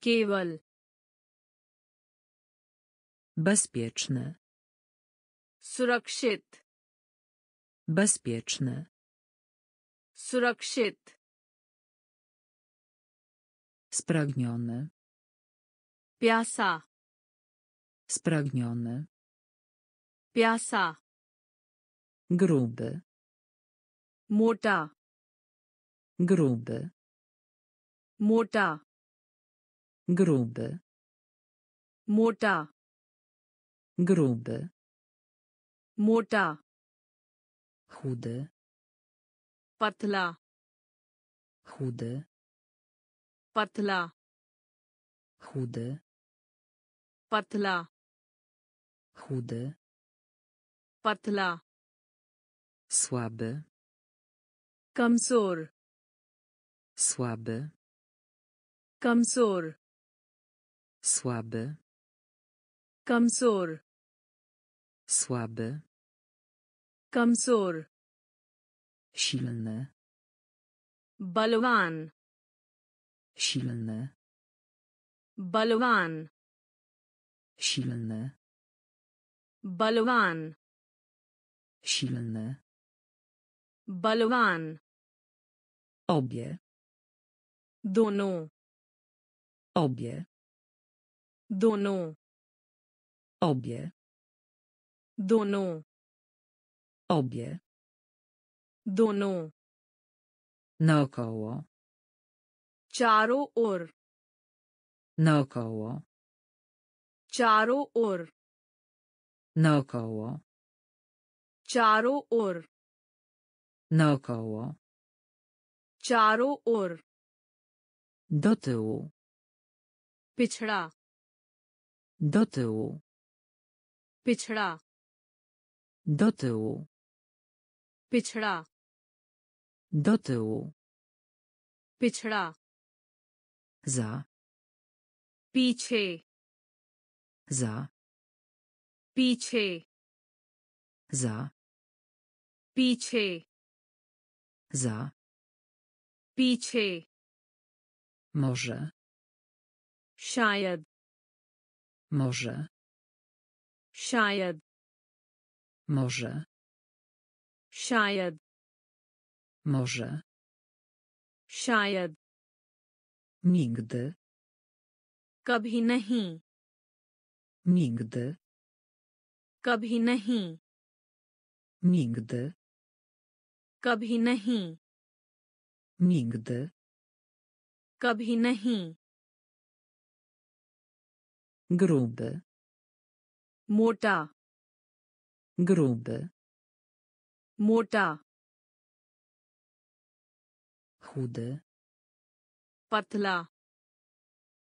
Kewal. Bezpieczny. Surakshit. Bezpieczny. Surakshit. Spragniony. Piasa. Spragniony. Piasa. Gruby. Mota. Gruby. Mota. Gruby. Mota. Gruby. Mota. Chudy. Patla. Chudy. Patla. Chudy. Patla. Chudy. Patla. Słaby. Kamsor. Słaby. Kamsor. Słaby. Kamsor. Słaby. Kamsor. Silny. Balwan. Silny. Balwan. Silny. Balwan. Silny. Balwan. Obie. Dono. Obie. Dono. Obie. Dono. Obie. Dono. Naokoło. चारों ओर Naokoło. चारों ओर Naokoło. चारों ओर Naokoło. चारों ओर Do tyłu. पिछड़ा Do tyłu. पिछड़ा Do tyłu. पिछड़ा Do tyłu. पिछड़ा Za. पीछे Za. पीछे Za. पीछे Za. पीछे Może. शायद Może. शायद Może. शायद Może. शायद Nigdy. कभी नहीं Nigdy. कभी नहीं Nigdy. कभी नहीं Nigdy. कभी नहीं Gruby. मोटा Gruby. मोटा Chudy. Patla.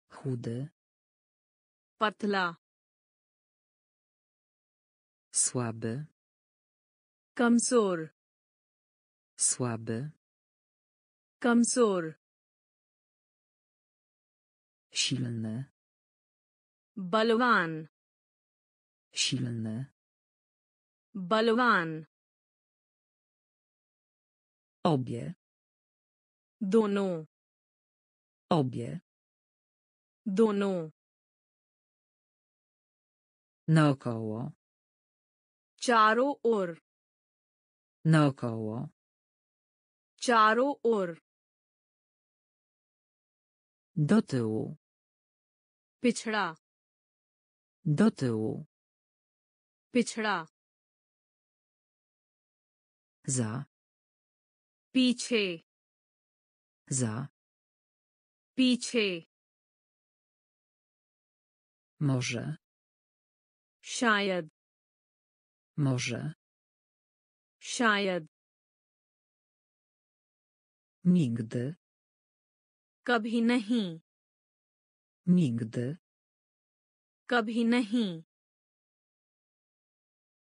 Chudy. Patla. Słaby. Kamsor. Słaby. Kamsor. Silny. Balwan. Silny. Balwan. Obie. Dono. Obie. Dono. Naokoło. Czaro or. Naokoło. Czaro ur, Do tyłu. Pichra. Do tyłu. Pichra. Za. Piche. Za. पीछे Może. शायद Może. शायद Nigdy. कभी नहीं Nigdy. कभी नहीं